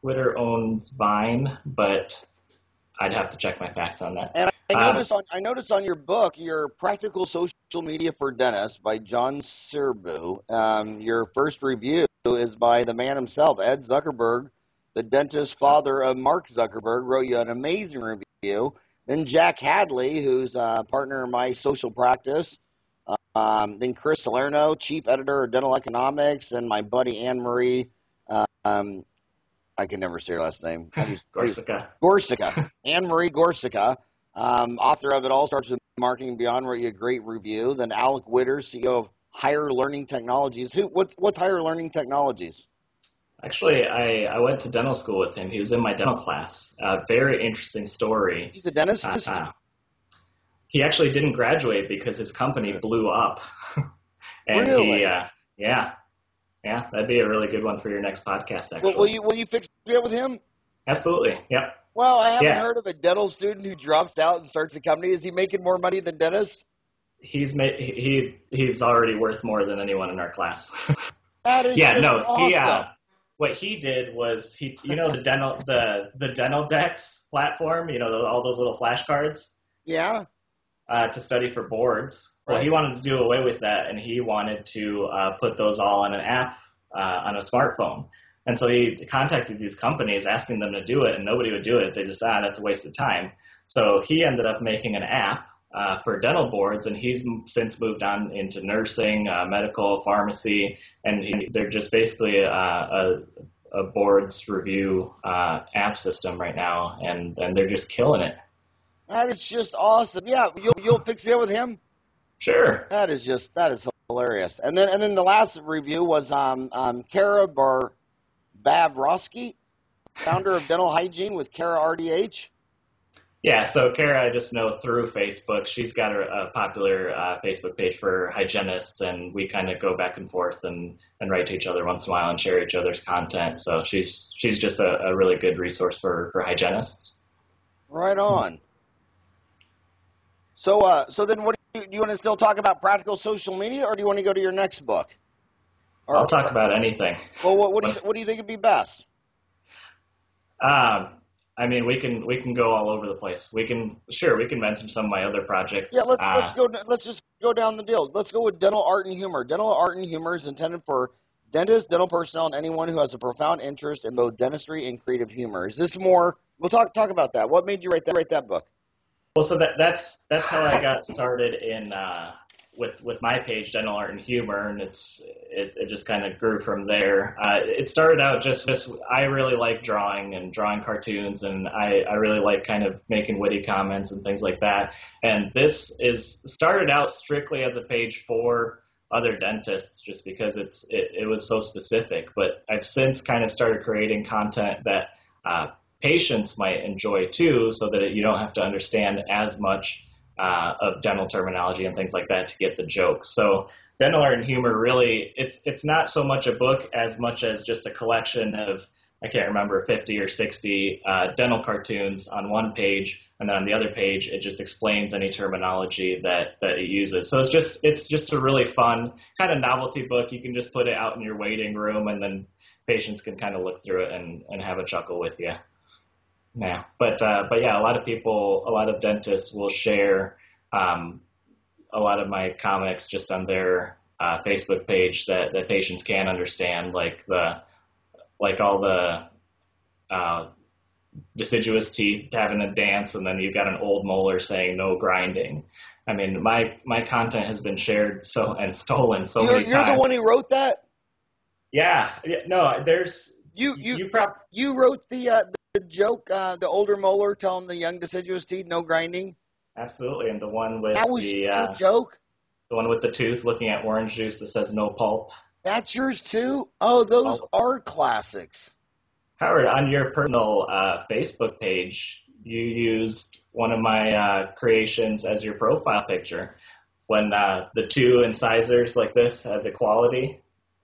Twitter owns Vine, but I'd have to check my facts on that. And I uh, noticed on I noticed on your book, your Practical Social Media for Dentists by John Syrbu. Um, your first review is by the man himself, Ed Zuckerberg, the dentist father of Mark Zuckerberg, wrote you an amazing review. Then Jack Hadley, who's a partner in my social practice, um, then Chris Salierno, chief editor of Dental Economics, and my buddy Anne Marie. Um, I can never say her last name. [LAUGHS] Gorczyca. Gorczyca. [LAUGHS] Anne Marie Gorczyca, um, author of It All Starts with Marketing Beyond, wrote you a great review. Then Alec Witter, CEO of Higher Learning Technologies. Who? What's what's Higher Learning Technologies? Actually, I, I went to dental school with him. He was in my dental class. Uh, very interesting story. He's a dentist. Uh, he actually didn't graduate because his company blew up. [LAUGHS] and really? he, uh, yeah, yeah, that'd be a really good one for your next podcast. Actually, will, will you will you fix it with him? Absolutely. Yep. Well, I haven't yeah. heard of a dental student who drops out and starts a company. Is he making more money than dentist? He's made he he's already worth more than anyone in our class. [LAUGHS] that is yeah, no, awesome. he uh, what he did was he you know the dental the the dental decks platform, you know, all those little flashcards. Yeah uh, to study for boards. Well, he wanted to do away with that, and he wanted to uh, put those all on an app uh, on a smartphone. And so he contacted these companies asking them to do it, and nobody would do it. They just ah, that's a waste of time. So he ended up making an app uh, for dental boards, and he's since moved on into nursing, uh, medical, pharmacy, and he, they're just basically uh, a, a boards review uh, app system right now, and and they're just killing it. That is just awesome. Yeah, you'll you'll fix me up with him. Sure. That is just that is hilarious. And then and then the last review was um um Kara Bar Vavrosky, founder of Dental Hygiene with Kara RDH. Yeah, so Kara, I just know through Facebook. She's got a, a popular uh, Facebook page for hygienists, and we kind of go back and forth and, and write to each other once in a while and share each other's content. So she's she's just a, a really good resource for, for hygienists. Right on. So, uh, so then, what do you, do you want to still talk about practical social media, or do you want to go to your next book? Or, I'll talk about anything. Well, what, what do you what do you think would be best? Um, I mean, we can we can go all over the place. We can sure we can mention some of my other projects. Yeah, let's uh, let's go. Let's just go down the deal. Let's go with dental art and humor. Dental art and humor is intended for dentists, dental personnel, and anyone who has a profound interest in both dentistry and creative humor. Is this more? We'll talk talk about that. What made you write that write that book? Well, so that, that's that's how I got started in uh, with with my page, Dental Art and Humor, and it's it, it just kind of grew from there. Uh, it started out just just I really like drawing and drawing cartoons, and I I really like kind of making witty comments and things like that. And this is started out strictly as a page for other dentists just because it's it, it was so specific. But I've since kind of started creating content that uh, patients might enjoy too, so that you don't have to understand as much uh, of dental terminology and things like that to get the jokes. So dental art and humor really it's it's not so much a book as much as just a collection of I can't remember 50 or 60 uh, dental cartoons on one page, and then on the other page it just explains any terminology that that it uses. So it's just it's just a really fun kind of novelty book. You can just put it out in your waiting room, and then patients can kind of look through it and and have a chuckle with you. Yeah, but uh, but yeah, a lot of people, a lot of dentists will share um, a lot of my comics just on their uh, Facebook page that that patients can understand, like the like all the uh, deciduous teeth having a dance, and then you've got an old molar saying no grinding. I mean, my my content has been shared so and stolen so you're, many you're times. You're the one who wrote that. Yeah, no, there's you you you, prob- you wrote the uh, the joke, uh, the older molar telling the young deciduous teeth no grinding? Absolutely, and the one with That was the uh, joke. the one with the tooth looking at orange juice that says no pulp. That's yours too. Oh, those are classics. Howard, on your personal uh, Facebook page, you used one of my uh, creations as your profile picture. When uh, the two incisors like this as equality.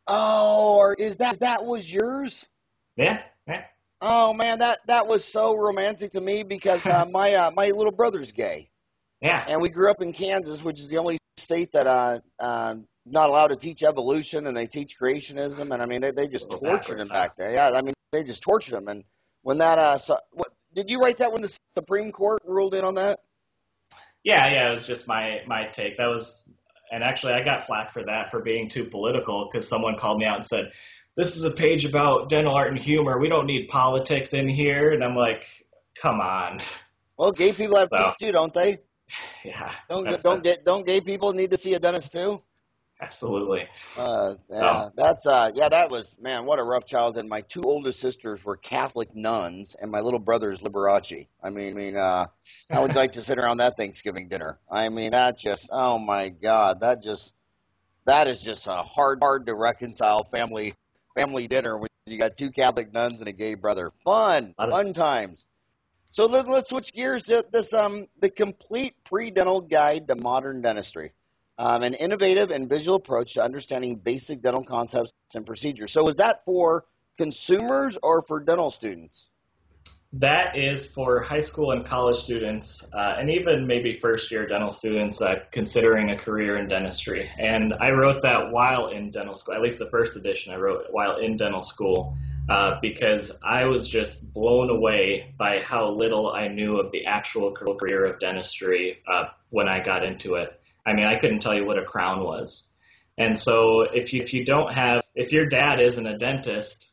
Oh, or is that that was yours? Yeah, yeah. Oh man, that that was so romantic to me because uh, [LAUGHS] my uh, my little brother's gay, Yeah, and we grew up in Kansas, which is the only state that uh, uh not allowed to teach evolution, and they teach creationism, and I mean they they just tortured him back there. Yeah, I mean they just tortured him, and when that uh, so, what did you write that when the Supreme Court ruled in on that? yeah, yeah. It was just my my take. That was, and actually, I got flack for that for being too political because someone called me out and said, "This is a page about dental art and humor. We don't need politics in here." And I'm like, "Come on." Well, gay people have So- teeth too, don't they? [LAUGHS] Yeah, Don't don't get don't gay people need to see a dentist too? absolutely. Uh, yeah, that's uh, yeah, that was man, what a rough childhood. My two oldest sisters were Catholic nuns, and my little brother is Liberace. I mean, I mean, uh, how would you like to sit around that Thanksgiving dinner? I mean, that just, oh my God, that just, that is just a hard, hard to reconcile family, family dinner when you got two Catholic nuns and a gay brother. Fun, fun times. So let, let's switch gears to this, um, the complete pre-dental guide to modern dentistry um, an innovative and visual approach to understanding basic dental concepts and procedures. So, is that for consumers or for dental students? That is for high school and college students, uh, and even maybe first year dental students uh, considering a career in dentistry. And I wrote that while in dental school, at least the first edition I wrote while in dental school, uh, because I was just blown away by how little I knew of the actual career of dentistry uh, when I got into it. I mean, I couldn't tell you what a crown was. And so if you, if you don't have, if your dad isn't a dentist,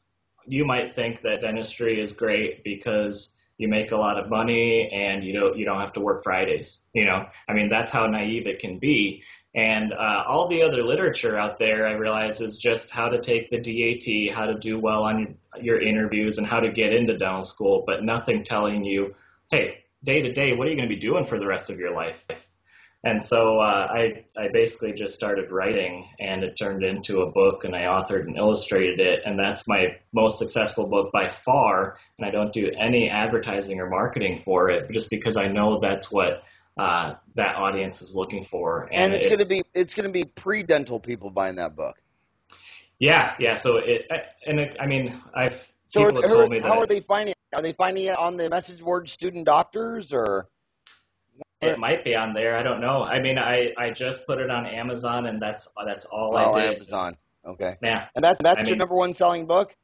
you might think that dentistry is great because you make a lot of money and you don't you don't have to work Fridays. You know, I mean that's how naive it can be. And uh, all the other literature out there, I realize, is just how to take the DAT, how to do well on your, your interviews, and how to get into dental school, but nothing telling you, hey, day to day, what are you going to be doing for the rest of your life? And so uh, I, I basically just started writing, and it turned into a book, and I authored and illustrated it, and that's my most successful book by far. And I don't do any advertising or marketing for it, just because I know that's what uh, that audience is looking for. And, it's, going to be it's going to be pre-dental people buying that book. yeah, yeah. So it, and it, I mean, I've So, people have told me that how are they finding? Are they finding it on the message board, student doctors, or it might be on there. I don't know. I mean, I, I just put it on Amazon, and that's that's all oh, I did. Amazon? Okay, Yeah, and that that's I your mean- number one selling book.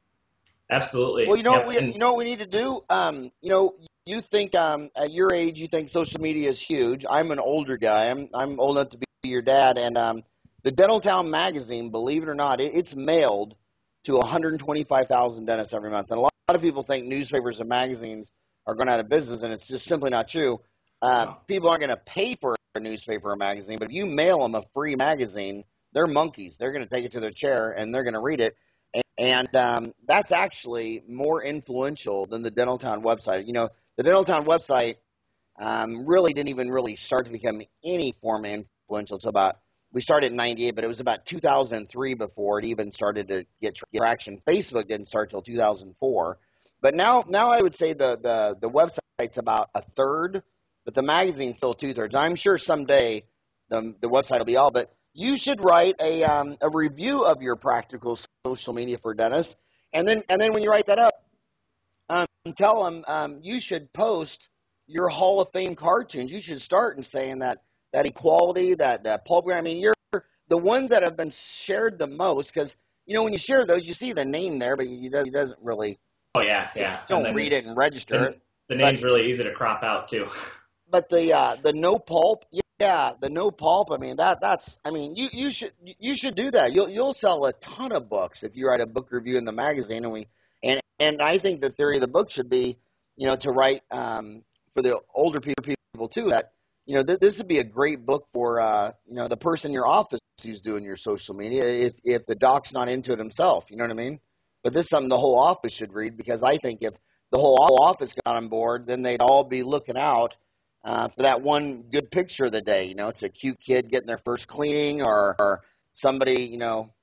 absolutely. Well, you know Yep, what we, you know what we need to do. Um, you know, you think um, at your age, you think social media is huge. I'm an older guy. I'm I'm old enough to be your dad, and um, the Dental Town magazine, believe it or not, it, it's mailed to 125,000 dentists every month. And a lot, a lot of people think newspapers and magazines are going out of business, and it's just simply not true. Uh, No. People aren't going to pay for a newspaper or magazine, but if you mail them a free magazine, they're monkeys. They're going to take it to their chair and they're going to read it. And, and um, that's actually more influential than the Dental Town website. You know, the Dental Town website um, really didn't even really start to become any form of influential until about we started in 98 but it was about 2003 before it even started to get traction facebook didn't start till 2004 but now now i would say the the, the website's about a third but the magazine's still two-thirds i'm sure someday the, the website will be all but you should write a, um, a review of your practical social media for dentists and then and then when you write that up um, tell them um, you should post your Hall of Fame cartoons. You should start in saying that that equality, that that pulp. I mean, you're the ones that have been shared the most because you know when you share those, you see the name there, but you doesn't, doesn't really Oh yeah, yeah. don't read it and register The, it. the name's really easy to crop out too. [LAUGHS] But the uh, the no pulp, yeah, the no pulp. I mean that that's. I mean you you should you should do that. You'll you'll sell a ton of books if you write a book review in the magazine. And we and and I think the theory of the book should be, you know, to write um, for the older people too that you know th- this would be a great book for uh, you know the person in your office who's doing your social media if if the doc's not into it himself. You know what I mean? But this is something the whole office should read because I think if the whole office got on board, then they'd all be looking out uh, for that one good picture of the day. You know, it's a cute kid getting their first cleaning, or, or somebody, you know.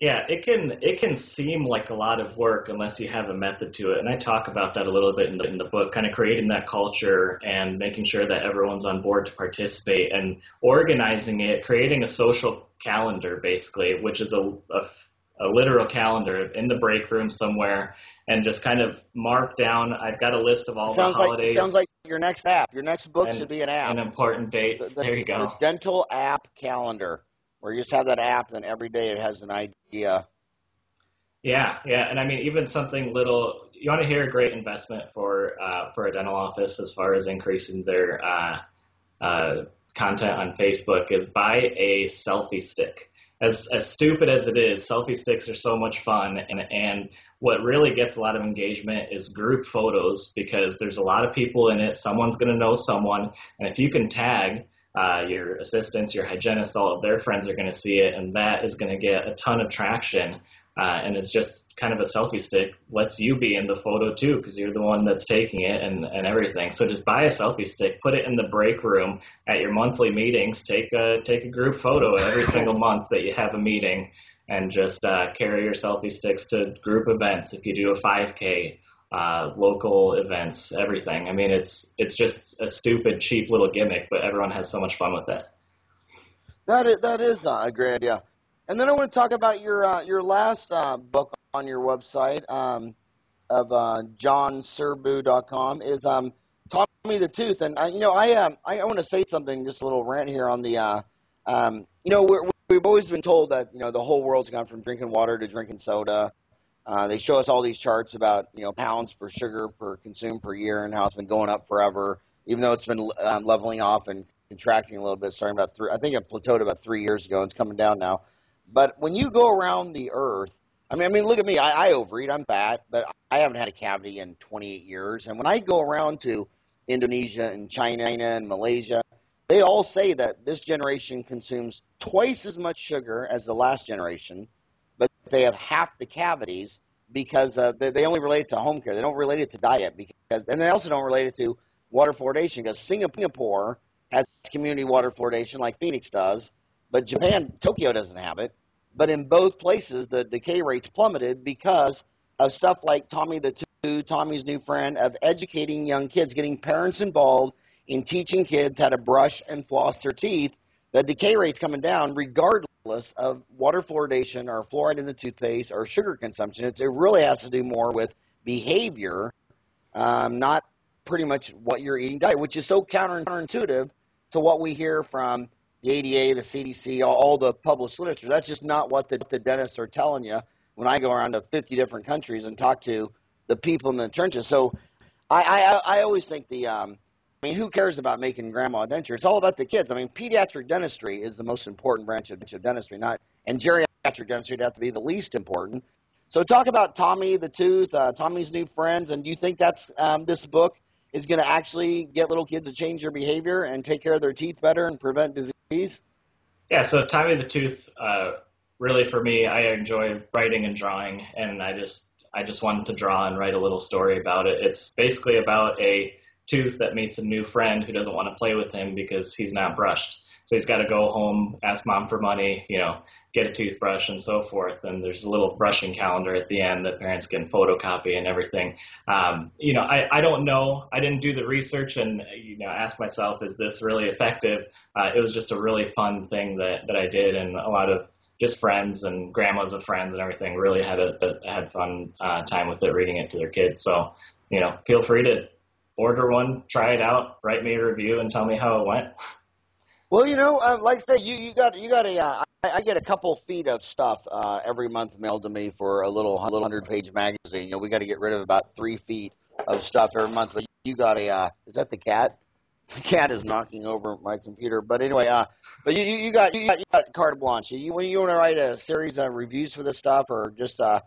Yeah, it can it can seem like a lot of work unless you have a method to it, and I talk about that a little bit in the, in the book, kind of creating that culture and making sure that everyone's on board to participate and organizing it, creating a social calendar basically, which is a, a a literal calendar in the break room somewhere and just kind of mark down. I've got a list of all sounds the holidays. Like, sounds like your next app. Your next book and, should be an app. An important date. The, the, there you go. The dental app calendar, where you just have that app, and every day it has an idea. Yeah, yeah, and I mean even something little. You want to hear a great investment for uh, for a dental office as far as increasing their uh, uh, content on Facebook is buy a selfie stick as as stupid as it is, selfie sticks are so much fun, and and what really gets a lot of engagement is group photos because there's a lot of people in it. Someone's going to know someone, and if you can tag uh, your assistants, your hygienist, all of their friends are going to see it, and that is going to get a ton of traction. Uh, and it's just kind of a selfie stick lets you be in the photo too because you're the one that's taking it and, and everything. So just buy a selfie stick put it in the break room at your monthly meetings take a take a group photo every single month that you have a meeting and just uh, carry your selfie sticks to group events if you do a 5k uh, local events everything. I mean it's it's just a stupid cheap little gimmick but everyone has so much fun with it. That is, that is a great idea and then I want to talk about your uh, your last uh, book on your website um, of uh, johnsyrbu.com is um, Tommy the Tooth. And uh, you know, I um, I, I want to say something, just a little rant here on the. Uh, um, you know, we're, we've always been told that you know the whole world's gone from drinking water to drinking soda. Uh, they show us all these charts about you know pounds per sugar per consumed per year and how it's been going up forever, even though it's been um, leveling off and contracting a little bit, starting about three. I think it plateaued about three years ago. and It's coming down now. But when you go around the earth, I mean, I mean, look at me. I, I overeat. I'm fat, but I haven't had a cavity in 28 years. And when I go around to Indonesia and China and Malaysia, they all say that this generation consumes twice as much sugar as the last generation, but they have half the cavities because uh, they, they only relate it to home care. They don't relate it to diet because, and they also don't relate it to water fluoridation because Singapore has community water fluoridation like Phoenix does, but Japan, Tokyo doesn't have it. But in both places, the decay rates plummeted because of stuff like Tommy the Tooth, Tommy's new friend, of educating young kids, getting parents involved in teaching kids how to brush and floss their teeth. The decay rate's coming down regardless of water fluoridation or fluoride in the toothpaste or sugar consumption. It's, it really has to do more with behavior, um, not pretty much what you're eating diet, which is so counterintuitive to what we hear from the ADA, the CDC, all, all the published literature. That's just not what the, the dentists are telling you when I go around to 50 different countries and talk to the people in the trenches. So I, I, I always think the, um, I mean, who cares about making grandma a denture? It's all about the kids. I mean, pediatric dentistry is the most important branch of, of dentistry, not and geriatric dentistry would have to be the least important. So talk about Tommy the Tooth, uh, Tommy's new friends, and do you think that's um, this book is going to actually get little kids to change their behavior and take care of their teeth better and prevent disease? Yeah, so Tommy the Tooth, uh, really for me, I enjoy writing and drawing, and I just I just wanted to draw and write a little story about it. It's basically about a tooth that meets a new friend who doesn't want to play with him because he's not brushed. So he's got to go home, ask mom for money, you know, get a toothbrush and so forth. And there's a little brushing calendar at the end that parents can photocopy and everything. Um, you know, I, I don't know. I didn't do the research and, you know, ask myself, is this really effective? Uh, it was just a really fun thing that, that I did. And a lot of just friends and grandmas of friends and everything really had a, a had fun uh, time with it, reading it to their kids. So, you know, feel free to order one, try it out, write me a review and tell me how it went. [LAUGHS] Well, you know, uh, like I said, you, you got you got a. Uh, I, I get a couple feet of stuff uh, every month mailed to me for a little little hundred page magazine. You know, we got to get rid of about three feet of stuff every month. But you got a. Uh, is that the cat? The cat is knocking over my computer. But anyway, uh, but you, you got you got, you got carte blanche. You when you want to write a series of reviews for this stuff, or just uh,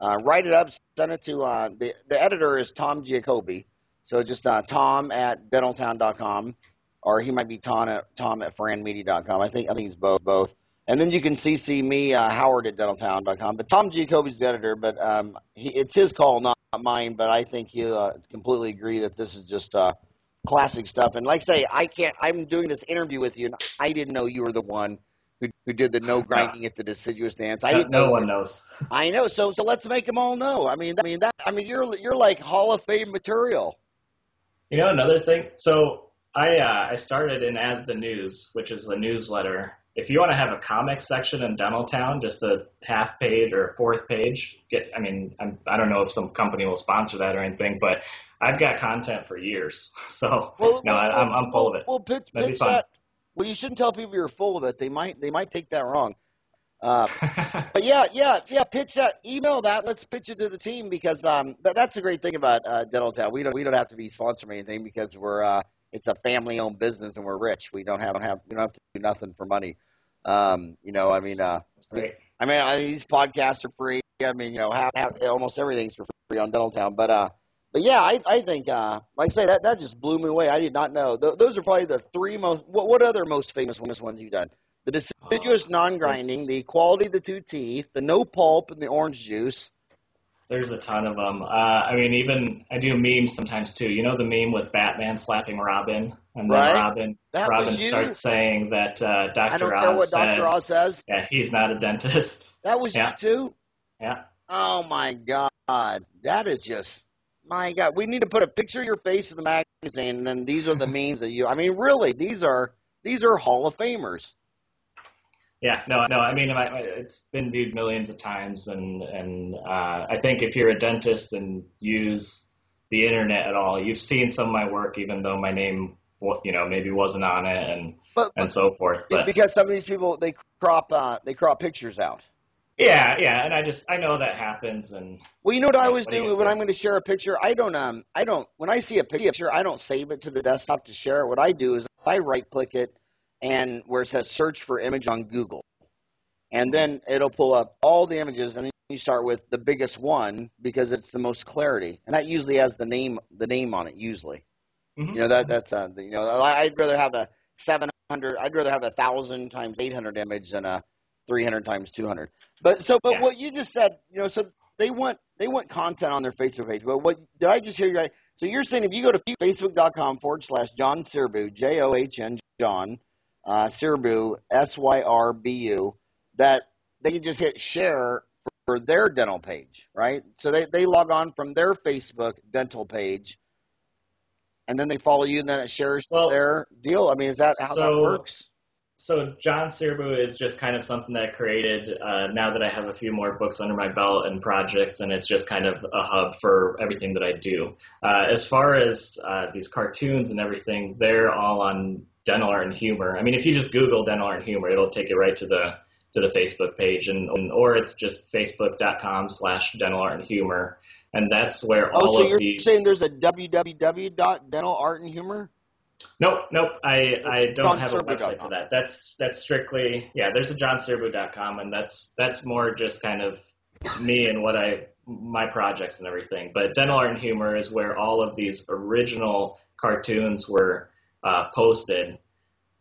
uh, write it up, send it to uh, the the editor is Tom Giacobbe. So just uh, Tom at dentaltown.com or he might be Tom at Tom at farranmedia.com. I think I think he's both both. And then you can CC me, uh, Howard at dentaltown.com. But Tom Giacobbe's the editor, but um, he, it's his call, not mine. But I think he'll uh, completely agree that this is just uh, classic stuff. And like I say, I can't. I'm doing this interview with you, and I didn't know you were the one who, who did the no [LAUGHS] grinding at the deciduous dance. I didn't no know one knows. [LAUGHS] I know. So so let's make them all know. I mean, I mean that. I mean, you're you're like Hall of Fame material. You know, another thing. So I uh, I started in As the News, which is the newsletter. If you want to have a comic section in Dental Town, just a half page or a fourth page, get. I mean, I'm, I don't know if some company will sponsor that or anything, but I've got content for years. [LAUGHS] So Well, no, well, I, I'm I'm full of it. Well, pitch, pitch that. Well, you shouldn't tell people you're full of it. They might they might take that wrong. Uh, [LAUGHS] but yeah, yeah, yeah. Pitch that. Email that. Let's pitch it to the team because um, th- that's a great thing about uh, Dental Town. We don't we don't have to be sponsored or anything because we're uh, it's a family owned business and we're rich. We don't have have we don't have to do nothing for money. Um, you know, I mean, uh, I mean, I, these podcasts are free. I mean, you know, have, have, almost everything's for free on Dental Town. But uh, but yeah, I I think uh, like I say that that just blew me away. I did not know. Th- those are probably the three most. What what other most famous ones, ones you've done? The deciduous Uh, non-grinding, the quality of the two teeth, the no pulp, and the orange juice. There's a ton of them. Uh, I mean, even I do memes sometimes too. You know the meme with Batman slapping Robin, and then Right. Robin That Robin starts saying that uh, Dr. I don't Oz what Doctor Oz says. yeah, he's not a dentist. [LAUGHS] That was Yeah. you too. Yeah. Oh my God, that is just my God. We need to put a picture of your face in the magazine, and then these are the [LAUGHS] memes that you. I mean, really, these are these are Hall of Famers. Yeah, no, no. I mean, it's been viewed millions of times, and and uh, I think if you're a dentist and use the internet at all, you've seen some of my work, even though my name, you know, maybe wasn't on it, and But, and so forth. but because some of these people they crop uh, they crop pictures out. yeah, yeah, and I just I know that happens, and Well, you know what I always do you do get when? I'm going to share a picture. I don't um I don't when I see a picture I don't save it to the desktop to share it. What I do is I right click it and where it says search for image on Google, and then it'll pull up all the images and then you start with the biggest one because it's the most clarity and that usually has the name the name on it usually. Mhm. You know that that's uh you know I- I'd rather have a 700 I'd rather have a thousand times 800 image than a 300 times 200. But so but Yeah. what you just said you know so they want they want content on their Facebook page. But what did I just hear you right? So you're saying if you go to facebook.com forward slash John Syrbu J O H N John uh, Syrbu S Y R B U that they can just hit share for, their dental page, right? So they they log on from their Facebook dental page. And then they follow you, and then it shares to Well, their deal. I mean, is that how that works? So John Syrbu is just kind of something that I created uh, now that I have a few more books under my belt and projects, and it's just kind of a hub for everything that I do. Uh, as far as uh, these cartoons and everything, they're all on Dental Art and Humor. I mean, if you just Google Dental Art and Humor, it'll take you right to the to the Facebook page, and, and or it's just facebook.com slash Dental Art and Humor, and that's where oh, all Oh, so of you're these. saying there's a www.dentalartandhumor? Nope, nope. I, I don't have a website for that. That's that's strictly yeah. There's a johnsyrbu.com, and that's that's more just kind of me and what I my projects and everything. But dental art and humor is where all of these original cartoons were uh, posted,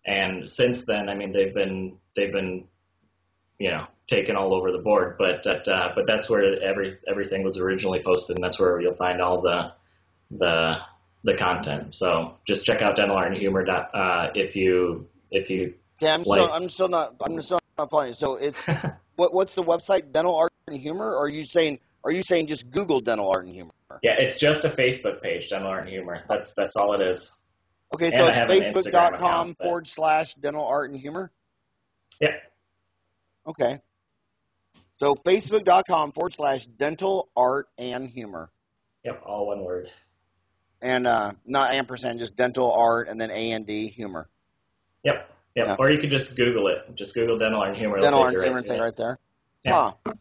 and since then, I mean, they've been they've been you know taken all over the board. But that, uh, but that's where every everything was originally posted, and that's where you'll find all the the the content. So just check out dental art and humor dot, uh, if you if you Yeah, I'm Like- still I'm still not I'm still not you. So it's [LAUGHS] what what's the website? Dental Art and Humor? Or are you saying are you saying just Google Dental Art and Humor? yeah, it's just a Facebook page, dental art and humor. That's that's all it is. Okay, so I it's have an Instagram facebook.com forward slash dental art and humor? Yep. Okay. So facebook.com forward slash dental art and humor. Yep, all one word. And uh, not ampersand, just dental art and then A and D humor. Yep, yep. Yeah. Or you could just Google it. Just Google dental art and humor. Dental art and right humor thing right there. Yeah. Huh.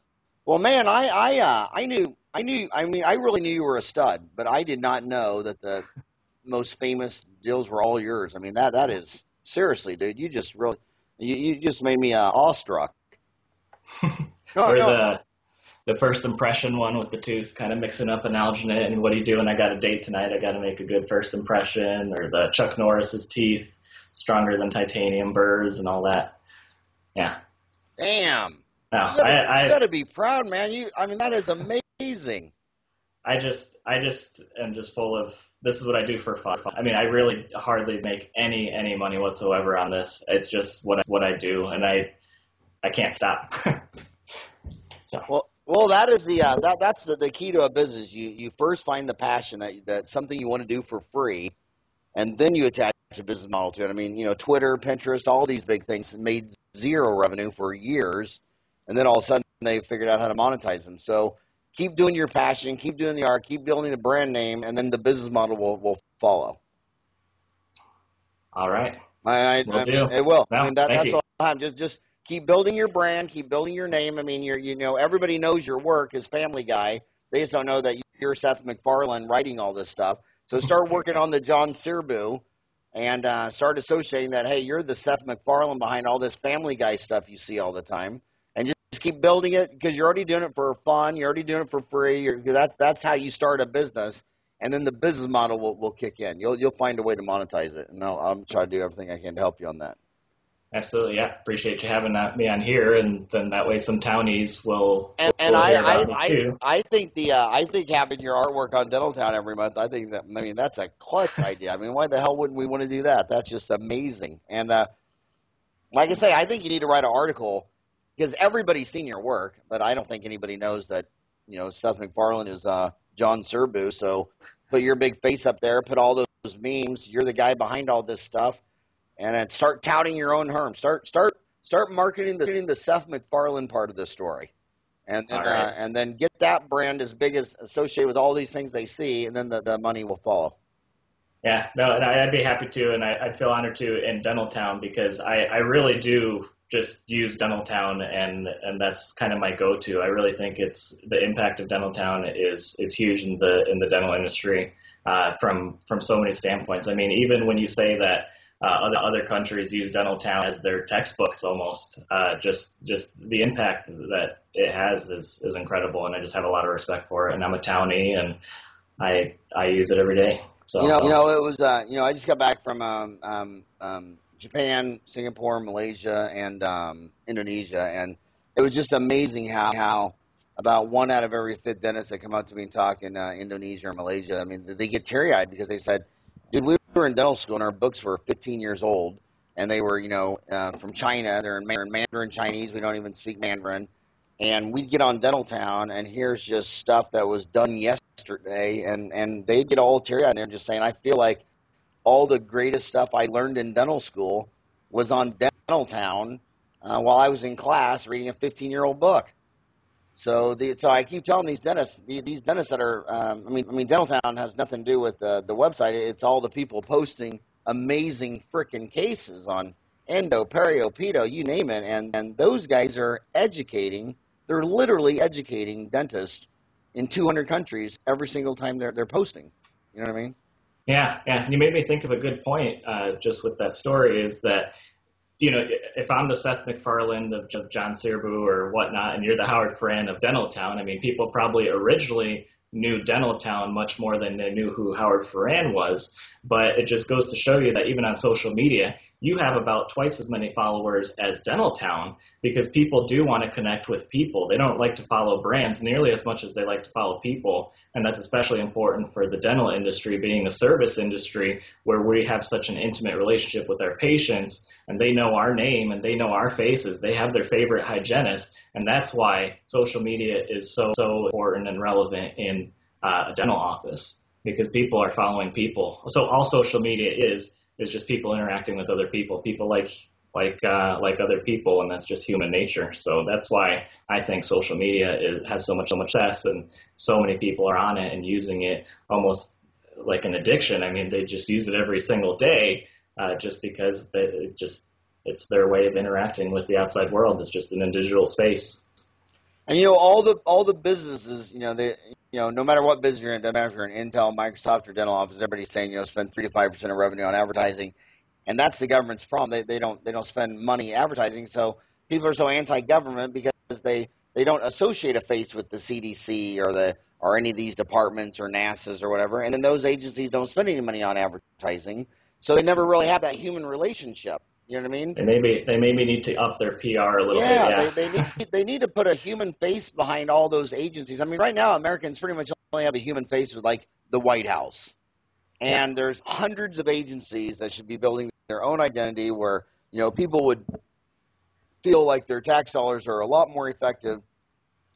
Well, man, I I uh, I knew I knew I mean I really knew you were a stud, but I did not know that the most famous deals were all yours. I mean that that is seriously, dude. You just really you, you just made me uh, awestruck. No, [LAUGHS] or no. the the first impression one with the tooth kind of mixing up an alginate and what do you do when I got a date tonight? I got to make a good first impression. Or the Chuck Norris's teeth stronger than titanium burs and all that. Yeah, Damn. No, you gotta, I, you gotta be proud, man. You, I mean, that is amazing. [LAUGHS] I just, I just am just full of. This is what I do for fun. I mean, I really hardly make any any money whatsoever on this. It's just what I, what I do, and I, I can't stop. [LAUGHS] so. Well, well, that is the uh, that that's the, the key to a business. You you first find the passion that that something you want to do for free, and then you attach a business model to it. I mean, you know, Twitter, Pinterest, all these big things made zero revenue for years, and then all of a sudden they figured out how to monetize them. So keep doing your passion, keep doing the art, keep building the brand name, and then the business model will will follow. All right. I, I, I mean, it will. No, I mean, that, that's you. all time. Just just keep building your brand, keep building your name. I mean, you're you know everybody knows your work as Family Guy. They just don't know that you're Seth MacFarlane writing all this stuff. So start [LAUGHS] working on the John Syrbu and uh, start associating that. Hey, you're the Seth MacFarlane behind all this Family Guy stuff you see all the time, and just, just keep building it because you're already doing it for fun. You're already doing it for free. You're, that, that's how you start a business and then the business model will, will kick in. You'll you'll find a way to monetize it, and I'll, I'm try to do everything I can to help you on that. Absolutely, yeah. Appreciate you having me on here, and then that way some townies will. And, and I, I, I, I, think the uh, I think having your artwork on Dental Town every month, I think that I mean that's a clutch [LAUGHS] idea. I mean, why the hell wouldn't we want to do that? That's just amazing. And uh, like I say, I think you need to write an article because everybody's seen your work, but I don't think anybody knows that you know Seth MacFarlane is uh, John Syrbu. So put your big face up there, put all those memes. You're the guy behind all this stuff, and then start touting your own harm. Start start start marketing the, the Seth MacFarlane part of the story, and then, right. uh, and then get that brand as big as associated with all these things they see, and then the, the money will follow. Yeah, no, and I'd be happy to, and I, would feel honored to in Dental Town because I, I really do just use Dental Town, and and that's kind of my go-to. I really think it's the impact of Dental Town is is huge in the in the dental industry uh, from from so many standpoints. I mean, even when you say that uh, other other countries use Dental Town as their textbooks, almost uh, just just the impact that it has is is incredible, and I just have a lot of respect for it. And I'm a townie, and I I use it every day. So you know, you know, it was uh, you know, I just got back from um, um, um, Japan, Singapore, Malaysia, and um, Indonesia, and it was just amazing how how about one out of every fifth dentists that come up to me and talk in uh, Indonesia or Malaysia, I mean, they get teary eyed because they said, "Dude, we were in dental school and our books were 15 years old, and they were, you know, uh, from China. They're in Mandarin Chinese. We don't even speak Mandarin." And we'd get on Dental Town, and here's just stuff that was done yesterday, and and they'd get all teary eyed. And they're just saying, "I feel like all the greatest stuff I learned in dental school was on Dental Town uh, while I was in class reading a 15 year old book. So the so I keep telling these dentists, these dentists that are, um, I mean, I mean, Dental Town has nothing to do with the the website. It's all the people posting amazing freaking cases on endo, perio, pedo, you name it, and and those guys are educating. They're literally educating dentists in 200 countries every single time they're they're posting. You know what I mean? Yeah, yeah. You made me think of a good point uh, just with that story is that, you know, if I'm the Seth MacFarlane of, of John Syrbu or whatnot, and you're the Howard Farran of Dental Town, I mean, people probably originally knew Dental Town much more than they knew who Howard Farran was. But it just goes to show you that even on social media, you have about twice as many followers as Dental Town because people do want to connect with people. They don't like to follow brands nearly as much as they like to follow people. And that's especially important for the dental industry being a service industry where we have such an intimate relationship with our patients and they know our name and they know our faces. They have their favorite hygienist. And that's why social media is so, so important and relevant in uh, a dental office because people are following people. So all social media is is just people interacting with other people. People like like uh, like other people, and that's just human nature. So that's why I think social media is, has so much so much success, and so many people are on it and using it almost like an addiction. I mean, they just use it every single day, uh, just because they just it's their way of interacting with the outside world. It's just in a digital space. And you know all the all the businesses, you know, they you know, no matter what business you're in, no matter if you're in Intel, Microsoft, or dental office, everybody's saying you know spend three to five percent of revenue on advertising, and that's the government's problem. They they don't they don't spend money advertising, so people are so anti-government because they they don't associate a face with the CDC or the or any of these departments or NASA's or whatever, and then those agencies don't spend any money on advertising, so they never really have that human relationship. You know what I mean? They maybe they maybe need to up their PR a little yeah, bit. Yeah, they, they need they need to put a human face behind all those agencies. I mean, right now Americans pretty much only have a human face with like the White House, and yeah. there's hundreds of agencies that should be building their own identity where you know people would feel like their tax dollars are a lot more effective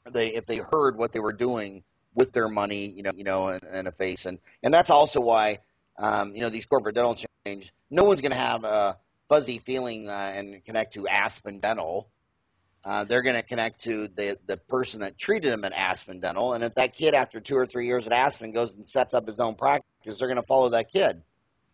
they if they heard what they were doing with their money, you know, you know, and, and a face, and and that's also why, um, you know, these corporate dental change. No one's going to have a fuzzy feeling uh, and connect to Aspen Dental. Uh, they're going to connect to the the person that treated them at Aspen Dental, and if that kid after two or three years at Aspen goes and sets up his own practice, they're going to follow that kid.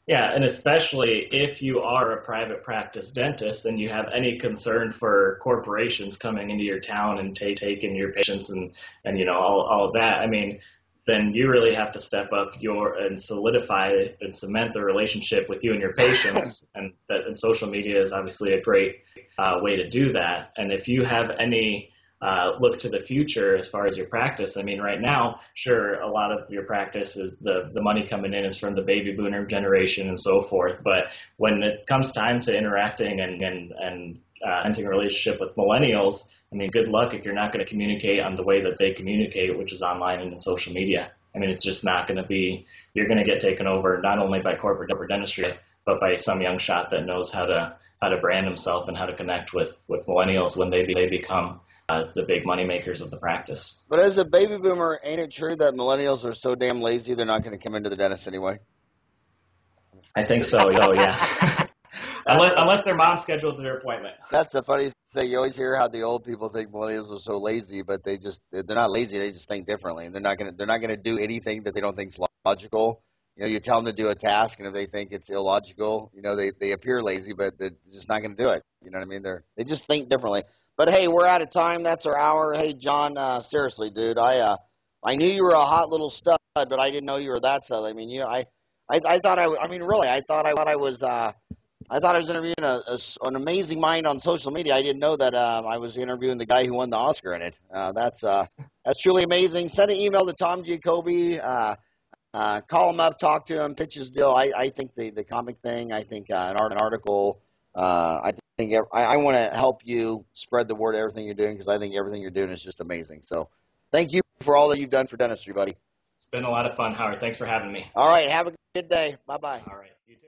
Yeah, and especially if you are a private practice dentist and you have any concern for corporations coming into your town and take, taking your patients and, and you know all, all of that, I mean, then you really have to step up your and solidify and cement the relationship with you and your patients. [LAUGHS] and that and social media is obviously a great uh, way to do that. And if you have any uh, look to the future as far as your practice. I mean, right now, sure, a lot of your practice is the the money coming in is from the baby boomer generation and so forth. But when it comes time to interacting and and and uh, a relationship with millennials, I mean, good luck if you're not going to communicate on the way that they communicate, which is online and in social media. I mean, it's just not going to be. You're going to get taken over not only by corporate dentistry, but by some young shot that knows how to how to brand himself and how to connect with with millennials when they they become uh, the big money makers of the practice. But as a baby boomer, ain't it true that millennials are so damn lazy they're not going to come into the dentist anyway? I think so. oh yeah. [LAUGHS] unless unless their mom scheduled their appointment. [LAUGHS] That's the funniest thing. You always hear how the old people think millennials are so lazy, but they just they're not lazy. They just think differently, and they're not gonna they're not gonna do anything that they don't think is logical. You know, you tell them to do a task, and if they think it's illogical, you know, they they appear lazy, but they're just not gonna do it. You know what I mean? They're they just think differently. But hey, we're out of time. That's our hour. Hey, John, uh, seriously, dude, I uh, I knew you were a hot little stud, but I didn't know you were that stud. I mean, you, I, I, I thought I, I mean, really, I thought I, thought I was, uh, I thought I was interviewing a, a, an amazing mind on social media. I didn't know that uh, I was interviewing the guy who won the Oscar in it. Uh, that's uh, that's truly amazing. Send an email to Tom Giacobbe. Uh, uh, call him up, talk to him, pitch his deal. I, I think the, the comic thing. I think uh, an art an article. Uh, I think I, I want to help you spread the word of everything you're doing because I think everything you're doing is just amazing. So thank you for all that you've done for dentistry, buddy. It's been a lot of fun, Howard. Thanks for having me. All right. Have a good day. Bye bye. All right. You too.